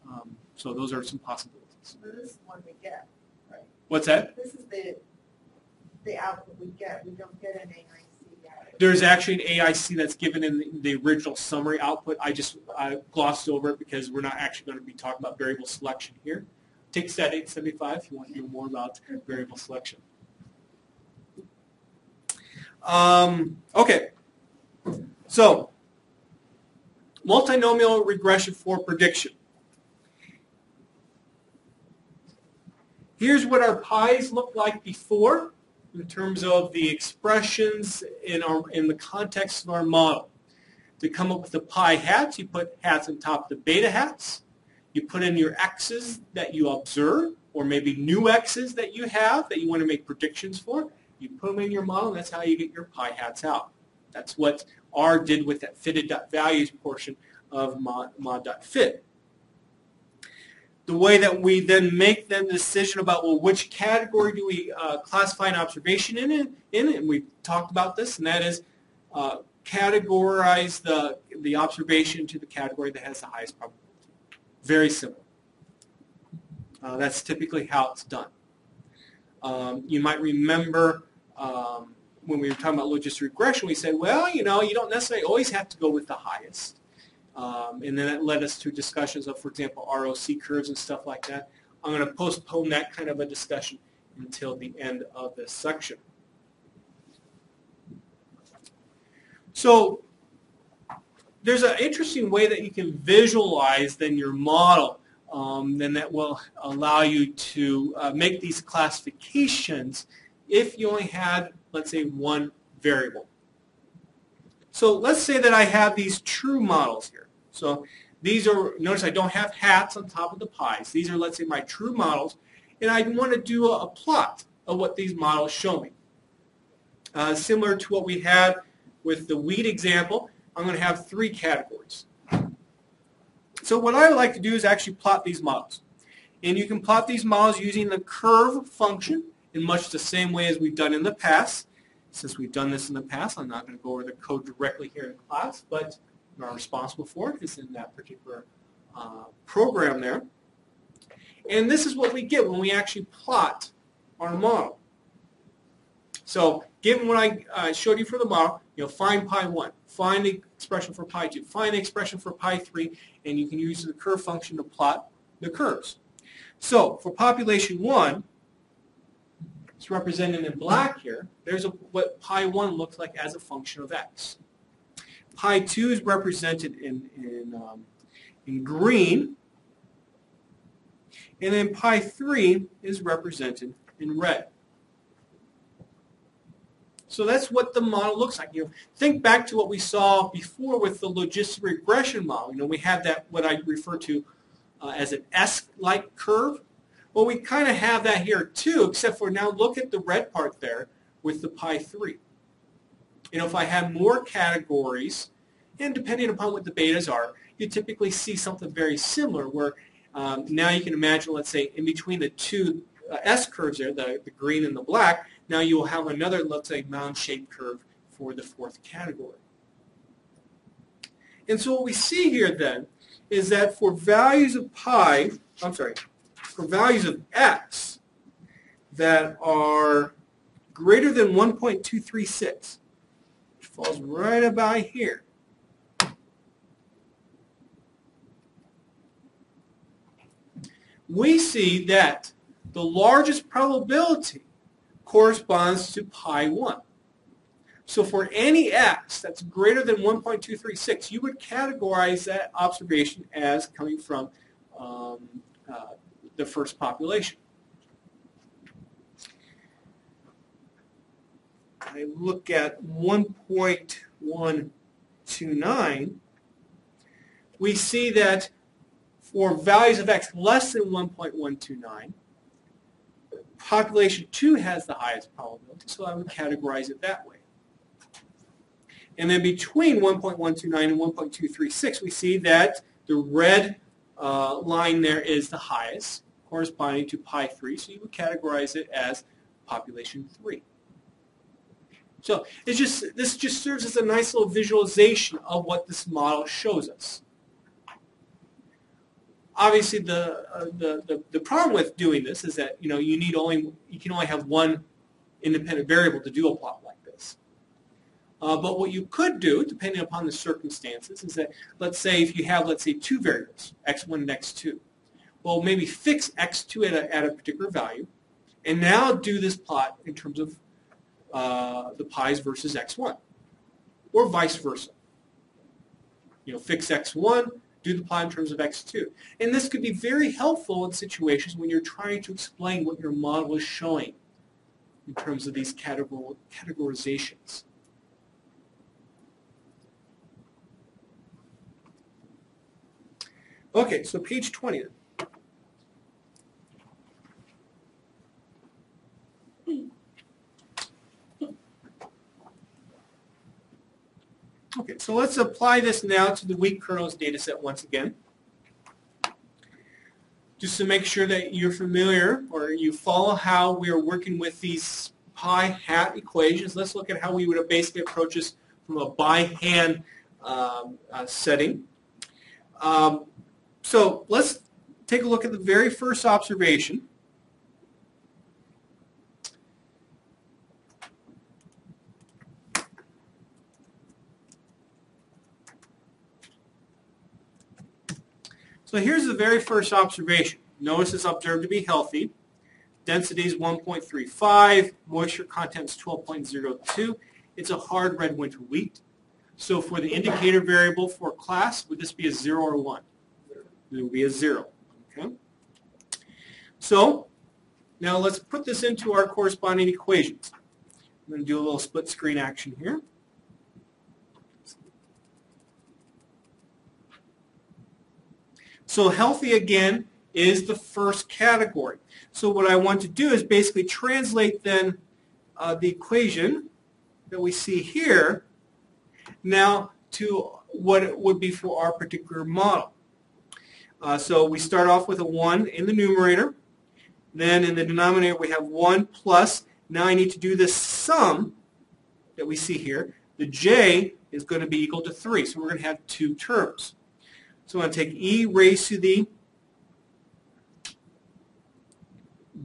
Speaker 1: Um, so those are some possibilities.
Speaker 2: So this is one we get, right?
Speaker 1: What's that?
Speaker 2: This is the, the output we get. We don't get an AIC.
Speaker 1: There's actually an AIC that's given in the, original summary output. I just I glossed over it because we're not actually going to be talking about variable selection here. Take stat 875 if you want to know more about variable selection. Um, okay, so multinomial regression for prediction. Here's what our pies looked like before in terms of the expressions in, our, in the context of our model. To come up with the pi hats, you put hats on top of the beta hats. You put in your x's that you observe, or maybe new x's that you have that you want to make predictions for. You put them in your model, and that's how you get your pi hats out. That's what R did with that fitted.values portion of mod, mod.fit the way that we then make the decision about well which category do we uh, classify an observation in it, in it? And we talked about this and that is uh, categorize the the observation to the category that has the highest probability. Very simple. Uh, that's typically how it's done. Um, you might remember um, when we were talking about logistic regression we said well you know you don't necessarily always have to go with the highest um, and then that led us to discussions of, for example, ROC curves and stuff like that. I'm going to postpone that kind of a discussion until the end of this section. So there's an interesting way that you can visualize then your model um, then that will allow you to uh, make these classifications if you only had, let's say, one variable. So let's say that I have these true models here. So these are, notice I don't have hats on top of the pies. These are, let's say, my true models. And I want to do a, a plot of what these models show me. Uh, similar to what we had with the wheat example, I'm going to have three categories. So what I would like to do is actually plot these models. And you can plot these models using the curve function in much the same way as we've done in the past. Since we've done this in the past, I'm not going to go over the code directly here in class, but are responsible for it is in that particular uh, program there. And this is what we get when we actually plot our model. So given what I uh, showed you for the model, you'll find pi 1, find the expression for pi 2, find the expression for pi 3, and you can use the curve function to plot the curves. So for population 1, it's represented in black here. There's a, what pi 1 looks like as a function of x. Pi 2 is represented in, in, um, in green. And then pi 3 is represented in red. So that's what the model looks like. You know, think back to what we saw before with the logistic regression model. You know, we had that what I refer to uh, as an S-like curve. Well, we kind of have that here too, except for now look at the red part there with the pi 3. You know, if I have more categories, and depending upon what the betas are, you typically see something very similar where um, now you can imagine, let's say, in between the two uh, S curves there, the, the green and the black, now you will have another, let's say, mound-shaped curve for the fourth category. And so what we see here then is that for values of pi, I'm sorry, for values of x that are greater than 1.236, which falls right about here, we see that the largest probability corresponds to pi 1. So for any x that's greater than 1.236, you would categorize that observation as coming from um, uh, the first population. I look at 1.129, we see that for values of x less than 1.129, population 2 has the highest probability, so I would categorize it that way. And then between 1.129 and 1.236, we see that the red uh, line there is the highest, corresponding to pi 3, so you would categorize it as population 3. So it's just this just serves as a nice little visualization of what this model shows us. Obviously, the, uh, the, the, the problem with doing this is that you know you need only you can only have one independent variable to do a plot like this. Uh, but what you could do, depending upon the circumstances, is that let's say if you have let's say two variables, x1 and x2, well maybe fix x2 at a, at a particular value, and now do this plot in terms of uh, the pi's versus x1, or vice versa. You know, fix x1, do the plot in terms of x2. And this could be very helpful in situations when you're trying to explain what your model is showing in terms of these categor categorizations. Okay, so page 20. Okay, so let's apply this now to the wheat kernels data set once again. Just to make sure that you're familiar or you follow how we are working with these pi hat equations, let's look at how we would basically approach this from a by hand um, uh, setting. Um, so let's take a look at the very first observation. So here's the very first observation. Notice it's observed to be healthy. Density is 1.35. Moisture content is 12.02. It's a hard red winter wheat. So for the indicator variable for class, would this be a 0 or 1? It would be a 0. Okay. So now let's put this into our corresponding equations. I'm going to do a little split screen action here. So healthy again is the first category. So what I want to do is basically translate then uh, the equation that we see here now to what it would be for our particular model. Uh, so we start off with a 1 in the numerator. Then in the denominator we have 1 plus. Now I need to do this sum that we see here. The j is going to be equal to 3. So we're going to have two terms. So I'm going to take e raised to the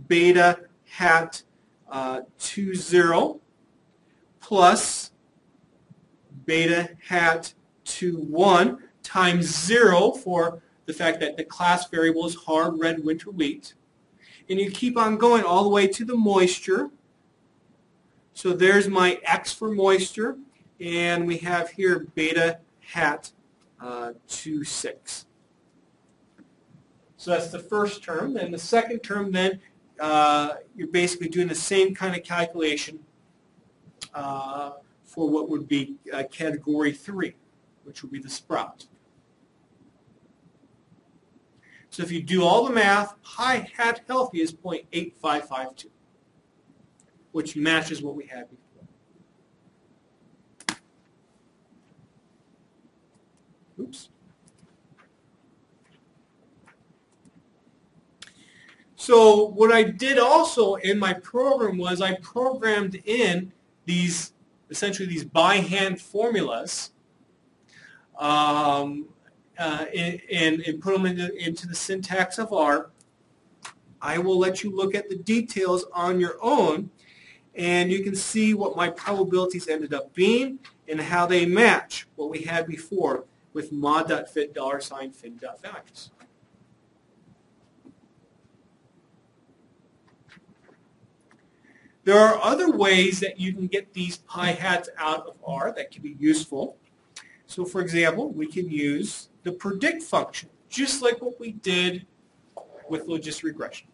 Speaker 1: beta hat uh, 2, 0 plus beta hat 2, 1 times 0 for the fact that the class variable is hard red winter wheat. And you keep on going all the way to the moisture. So there's my x for moisture. And we have here beta hat uh, 2, 6. So that's the first term. Then the second term, then, uh, you're basically doing the same kind of calculation uh, for what would be uh, category three, which would be the sprout. So if you do all the math, pi hat healthy is 0.8552, which matches what we had before. Oops. So what I did also in my program was I programmed in these, essentially these by hand formulas um, uh, and, and, put them into, into the syntax of R. I will let you look at the details on your own and you can see what my probabilities ended up being and how they match what we had before with mod.fit dollar sign. There are other ways that you can get these pi hats out of R that can be useful. So for example, we can use the predict function, just like what we did with logistic regression.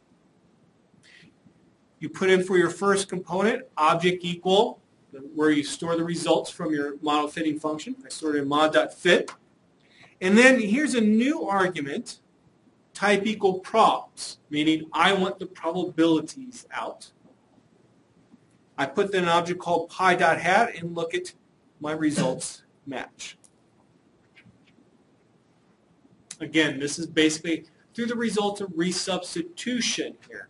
Speaker 1: You put in for your first component, object equal, where you store the results from your model fitting function. I stored in mod.fit. And then here's a new argument, type equal probs, meaning I want the probabilities out. I put in an object called pi.hat and look at my results match. Again, this is basically through the result of resubstitution here.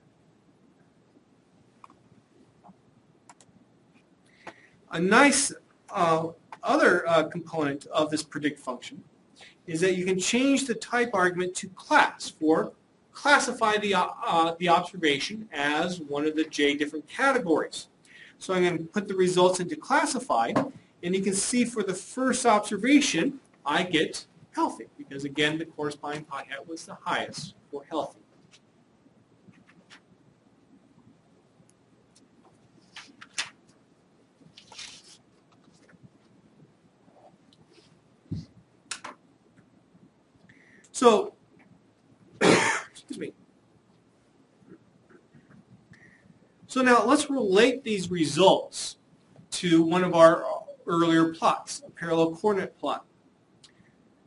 Speaker 1: A nice uh, other uh, component of this predict function is that you can change the type argument to class for classify the, uh, the observation as one of the J different categories. So I'm going to put the results into classify, and you can see for the first observation, I get healthy, because again, the corresponding pi hat was the highest for healthy. So, excuse me. So now let's relate these results to one of our earlier plots, a parallel coordinate plot.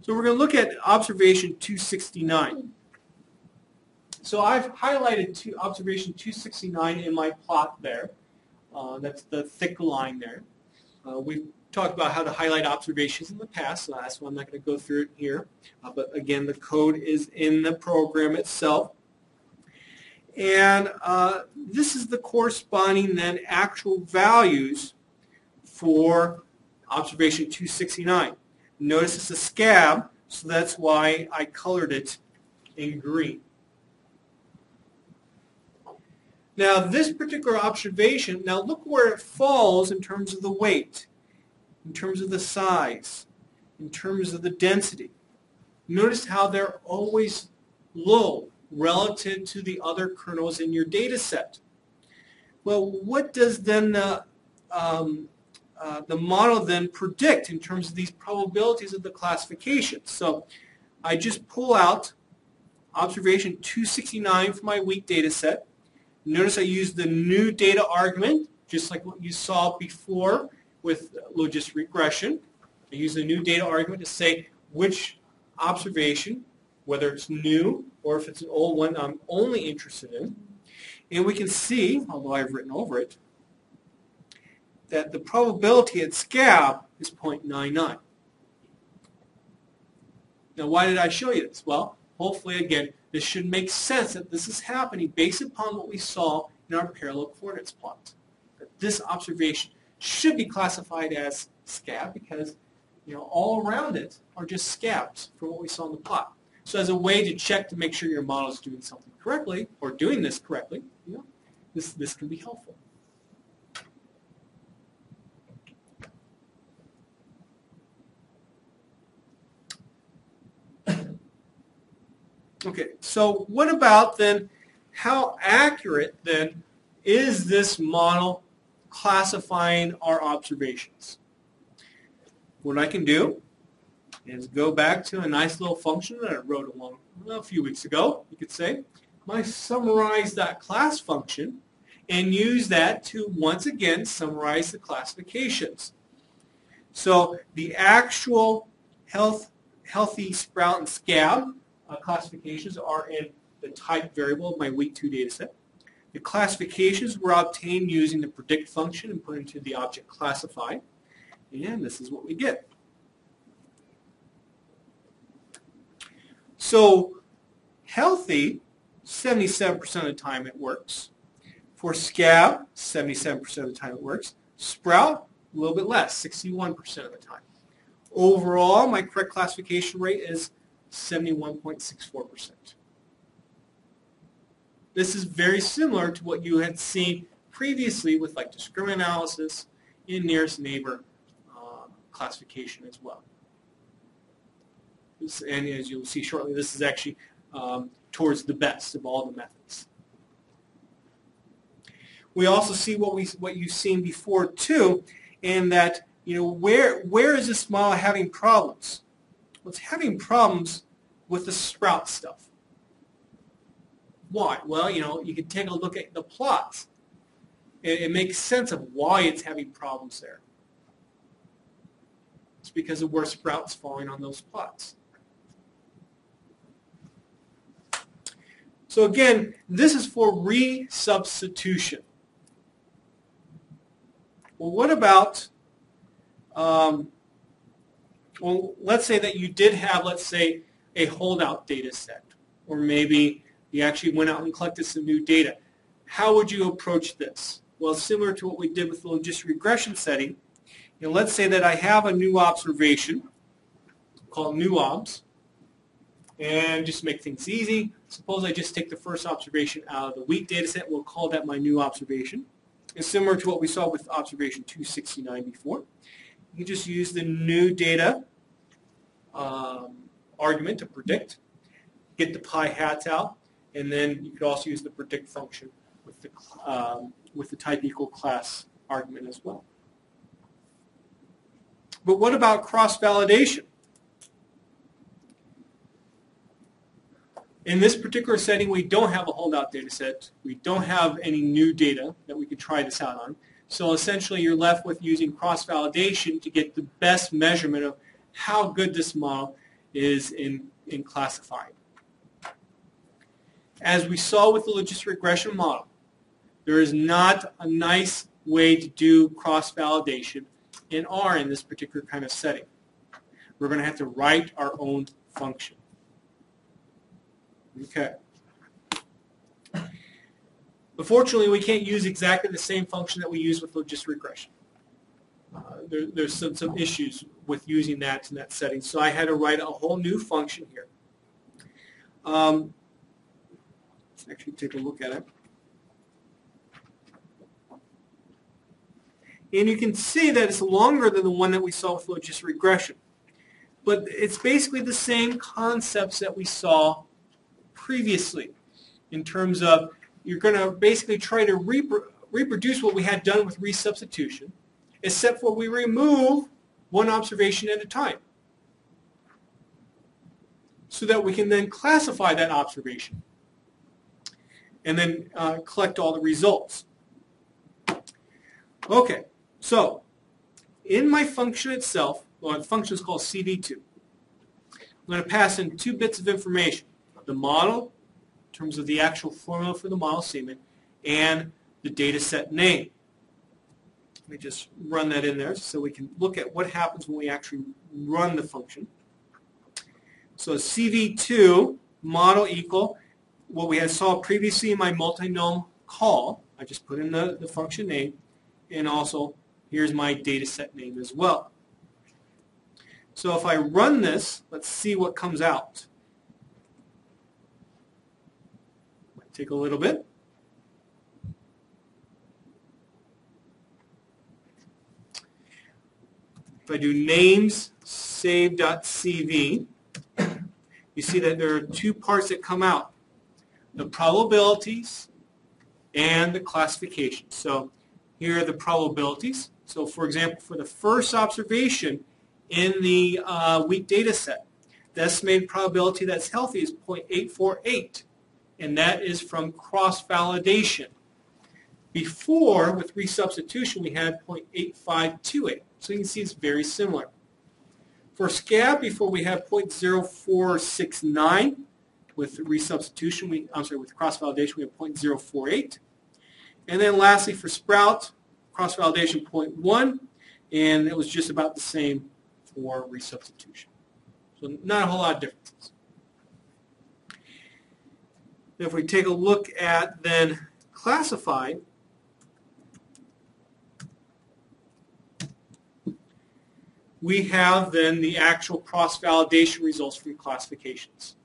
Speaker 1: So we're going to look at observation 269. So I've highlighted two, observation 269 in my plot there. Uh, that's the thick line there. Uh, we've talked about how to highlight observations in the past, so that's why I'm not going to go through it here. Uh, but again, the code is in the program itself. And uh, this is the corresponding then actual values for observation 269. Notice it's a scab, so that's why I colored it in green. Now this particular observation, now look where it falls in terms of the weight in terms of the size, in terms of the density. Notice how they're always low relative to the other kernels in your data set. Well, what does then the, um, uh, the model then predict in terms of these probabilities of the classification? So I just pull out observation 269 for my wheat data set. Notice I use the new data argument, just like what you saw before with logistic regression. I use a new data argument to say which observation, whether it's new or if it's an old one, I'm only interested in. And we can see, although I've written over it, that the probability at SCAB is 0.99. Now, why did I show you this? Well, hopefully, again, this should make sense that this is happening based upon what we saw in our parallel coordinates plot. That this observation should be classified as scab because you know all around it are just scabs from what we saw in the plot. So as a way to check to make sure your model is doing something correctly or doing this correctly, you know, this, this can be helpful. Okay, so what about then, how accurate then is this model classifying our observations. What I can do is go back to a nice little function that I wrote along a few weeks ago, you could say. My summarize that class function and use that to once again summarize the classifications. So the actual health, healthy sprout and scab uh, classifications are in the type variable of my week 2 data set. The classifications were obtained using the predict function and put into the object classify. And this is what we get. So healthy, 77% of the time it works. For scab, 77% of the time it works. Sprout, a little bit less, 61% of the time. Overall, my correct classification rate is 71.64%. This is very similar to what you had seen previously with like discriminant analysis in nearest neighbor uh, classification as well. This, and as you'll see shortly, this is actually um, towards the best of all the methods. We also see what we what you've seen before too, in that you know where where is this model having problems? Well, it's having problems with the sprout stuff. Why? Well, you know, you can take a look at the plots. It, it makes sense of why it's having problems there. It's because of where sprouts falling on those plots. So again, this is for resubstitution. Well, what about, um, well, let's say that you did have, let's say, a holdout data set, or maybe you actually went out and collected some new data. How would you approach this? Well, similar to what we did with the logistic regression setting, you know, let's say that I have a new observation called new obs, and just to make things easy, suppose I just take the first observation out of the wheat data set. We'll call that my new observation. It's similar to what we saw with observation 269 before. You just use the new data um, argument to predict, get the pi hats out, and then you could also use the predict function with the, um, with the type equal class argument as well. But what about cross-validation? In this particular setting, we don't have a holdout data set. We don't have any new data that we could try this out on. So essentially, you're left with using cross-validation to get the best measurement of how good this model is in, in classifying. As we saw with the logistic regression model, there is not a nice way to do cross-validation in R in this particular kind of setting. We're going to have to write our own function. Okay. But fortunately, we can't use exactly the same function that we use with logistic regression. Uh, there, there's some, some issues with using that in that setting. So I had to write a whole new function here. Um, actually take a look at it. And you can see that it's longer than the one that we saw with logistic regression. But it's basically the same concepts that we saw previously in terms of you're going to basically try to reproduce what we had done with resubstitution, except for we remove one observation at a time so that we can then classify that observation and then uh, collect all the results. Okay, so in my function itself, well, the function is called CV2. I'm going to pass in two bits of information the model, in terms of the actual formula for the model statement, and the data set name. Let me just run that in there so we can look at what happens when we actually run the function. So CV2 model equal what we had saw previously in my multinom call. I just put in the, the function name and also here's my data set name as well. So if I run this, let's see what comes out. Might take a little bit. If I do names save.cv, you see that there are two parts that come out, the probabilities and the classification. So here are the probabilities. So for example, for the first observation in the uh, wheat data set, the estimated probability that's healthy is 0.848 and that is from cross-validation. Before, with resubstitution, we had 0.8528. So you can see it's very similar. For scab, before we had 0.0469. With resubstitution, we, I'm sorry, with cross-validation, we have 0.048. And then lastly, for sprout, cross-validation 0.1, and it was just about the same for resubstitution. So not a whole lot of differences. If we take a look at then classified, we have then the actual cross-validation results from classifications.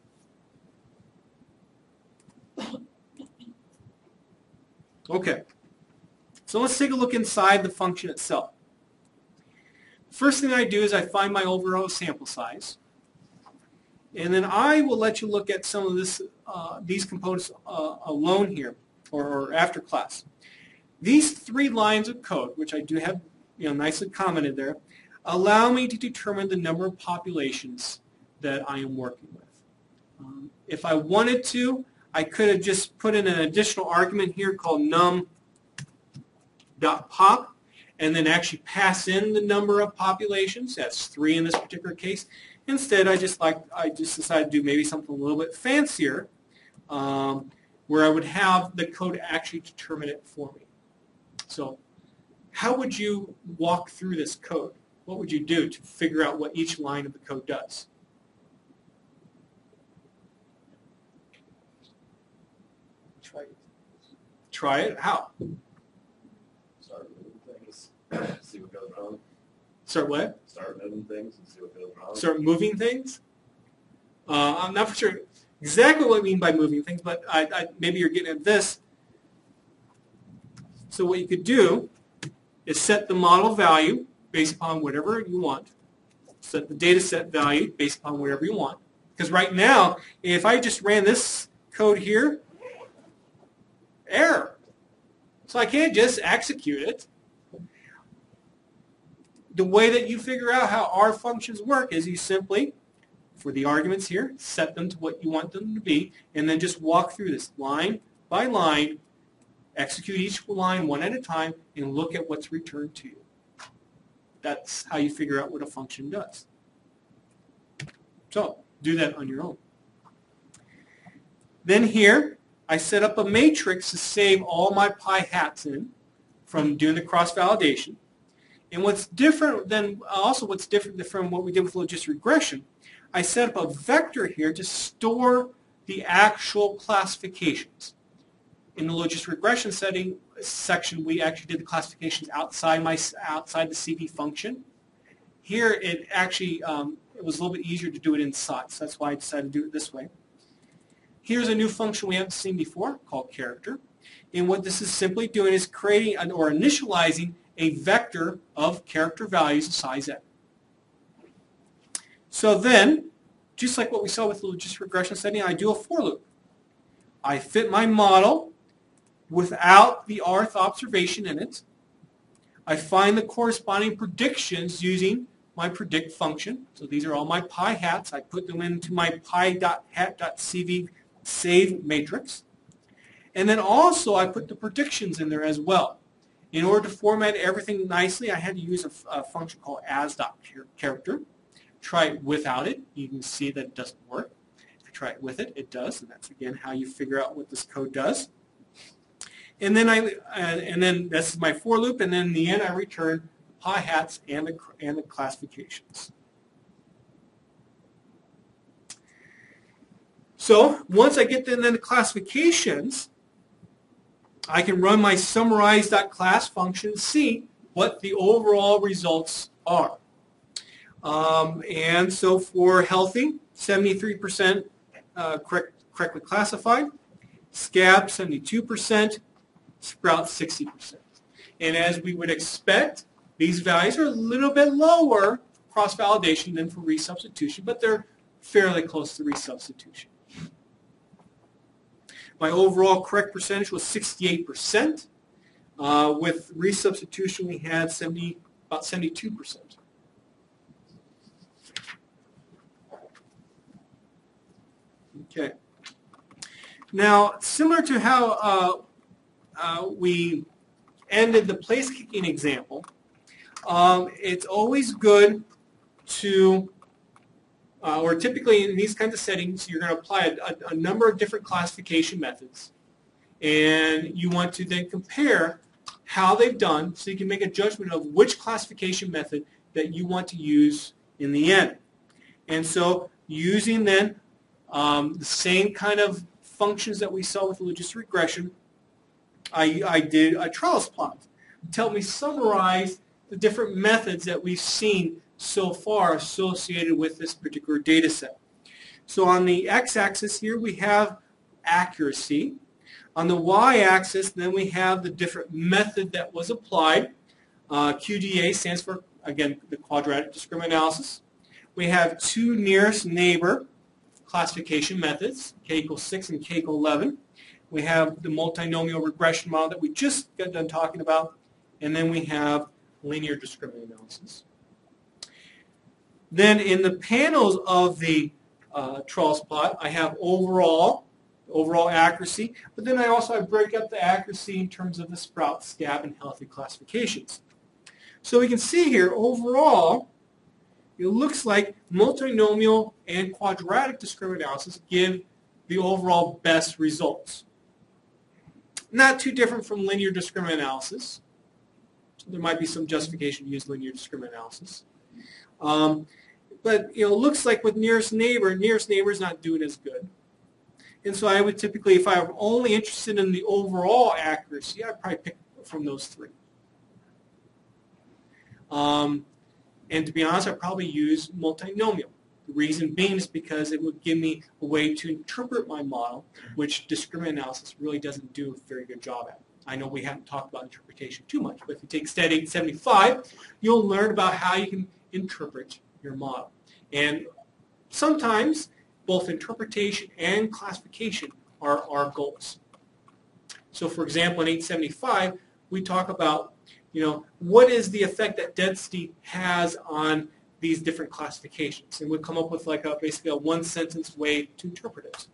Speaker 1: Okay, so let's take a look inside the function itself. First thing I do is I find my overall sample size. And then I will let you look at some of this, uh, these components uh, alone here, or, or, after class. These three lines of code, which I do have you know, nicely commented there, allow me to determine the number of populations that I am working with. Um, if I wanted to, I could have just put in an additional argument here called num.pop, and then actually pass in the number of populations. That's three in this particular case. Instead, I just like I just decided to do maybe something a little bit fancier, um, where I would have the code actually determine it for me. So, how would you walk through this code? What would you do to figure out what each line of the code does? Try it. Try it. How?
Speaker 3: see what goes wrong.
Speaker 1: Start what?
Speaker 3: Start moving things and see what goes wrong.
Speaker 1: Start moving things? Uh, I'm not sure exactly what I mean by moving things, but I, I, maybe you're getting at this. So what you could do is set the model value based upon whatever you want. Set the data set value based upon whatever you want. Because right now, if I just ran this code here, error. So I can't just execute it the way that you figure out how R functions work is you simply, for the arguments here, set them to what you want them to be, and then just walk through this line by line, execute each line one at a time, and look at what's returned to you. That's how you figure out what a function does. So, do that on your own. Then here, I set up a matrix to save all my pi hats in from doing the cross-validation. And what's different than, also what's different from what we did with logistic regression, I set up a vector here to store the actual classifications. In the logistic regression setting section, we actually did the classifications outside my outside the CV function. Here, it actually um, it was a little bit easier to do it inside, so that's why I decided to do it this way. Here's a new function we haven't seen before called character. And what this is simply doing is creating an, or initializing a vector of character values of size n. So then, just like what we saw with the logistic regression setting, I do a for loop. I fit my model without the rth observation in it. I find the corresponding predictions using my predict function. So these are all my pi hats. I put them into my pi.hat.cv save matrix. And then also I put the predictions in there as well. In order to format everything nicely, I had to use a, a function called as.character. Character try it without it. You can see that it doesn't work. If you try it with it, it does. And that's, again, how you figure out what this code does. And then I, uh, and then this is my for loop, and then in the end I return pi hats and the, and the classifications. So once I get the classifications, I can run my summarize.class function see what the overall results are. Um, and so for healthy, 73% uh, correct, correctly classified, scab 72%, sprout 60%. And as we would expect, these values are a little bit lower cross-validation than for resubstitution, but they're fairly close to resubstitution. My overall correct percentage was 68%. Uh, with resubstitution, we had 70, about 72%. Okay. Now, similar to how uh, uh, we ended the place kicking example, um, it's always good to, uh, or typically in these kinds of settings, you're going to apply a, a, a number of different classification methods. And you want to then compare how they've done so you can make a judgment of which classification method that you want to use in the end. And so using then um, the same kind of functions that we saw with logistic regression, I, I did a trellis plot to help me summarize the different methods that we've seen so far associated with this particular data set. So on the x-axis here we have accuracy. On the y-axis then we have the different method that was applied. Uh, QDA stands for, again, the quadratic discriminant analysis. We have two nearest neighbor classification methods, k equals 6 and k equals 11. We have the multinomial regression model that we just got done talking about, and then we have linear discriminant analysis. Then in the panels of the uh, Trellis plot, I have overall, overall accuracy, but then I also break up the accuracy in terms of the sprout, scab, and healthy classifications. So we can see here, overall, it looks like multinomial and quadratic discriminant analysis give the overall best results. Not too different from linear discriminant analysis. There might be some justification to use linear discriminant analysis. Um, but you know, it looks like with nearest neighbor, nearest neighbor is not doing as good. And so I would typically, if I'm only interested in the overall accuracy, I'd probably pick from those three. Um, and to be honest, I'd probably use multinomial. The reason being is because it would give me a way to interpret my model, which discriminant analysis really doesn't do a very good job at. I know we haven't talked about interpretation too much, but if you take STAT 875, you'll learn about how you can interpret your model. And sometimes both interpretation and classification are our goals. So for example, in 875, we talk about, you know, what is the effect that density has on these different classifications. And we come up with like a basically a one sentence way to interpret it.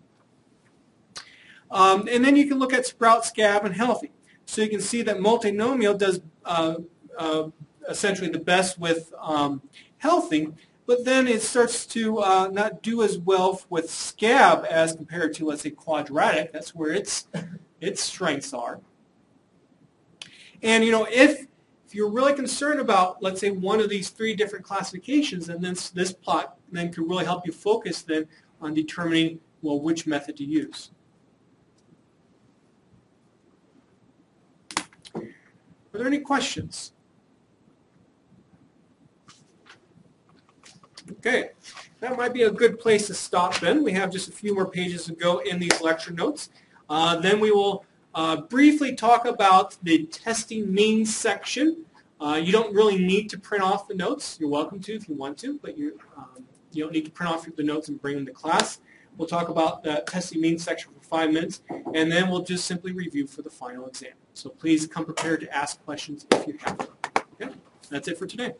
Speaker 1: Um, and then you can look at sprout, scab, and healthy. So you can see that multinomial does uh, uh, essentially the best with um, healthy, but then it starts to uh, not do as well with scab as compared to, let's say, quadratic. That's where its its strengths are. And you know, if if you're really concerned about, let's say, one of these three different classifications, then this, this plot then could really help you focus then on determining, well, which method to use. Are there any questions? Okay, that might be a good place to stop then. We have just a few more pages to go in these lecture notes. Uh, then we will uh, briefly talk about the testing means section. Uh, you don't really need to print off the notes. You're welcome to if you want to, but you, um, you don't need to print off the notes and bring them to class. We'll talk about the testing means section for five minutes, and then we'll just simply review for the final exam. So please come prepared to ask questions if you have them. Okay? That's it for today.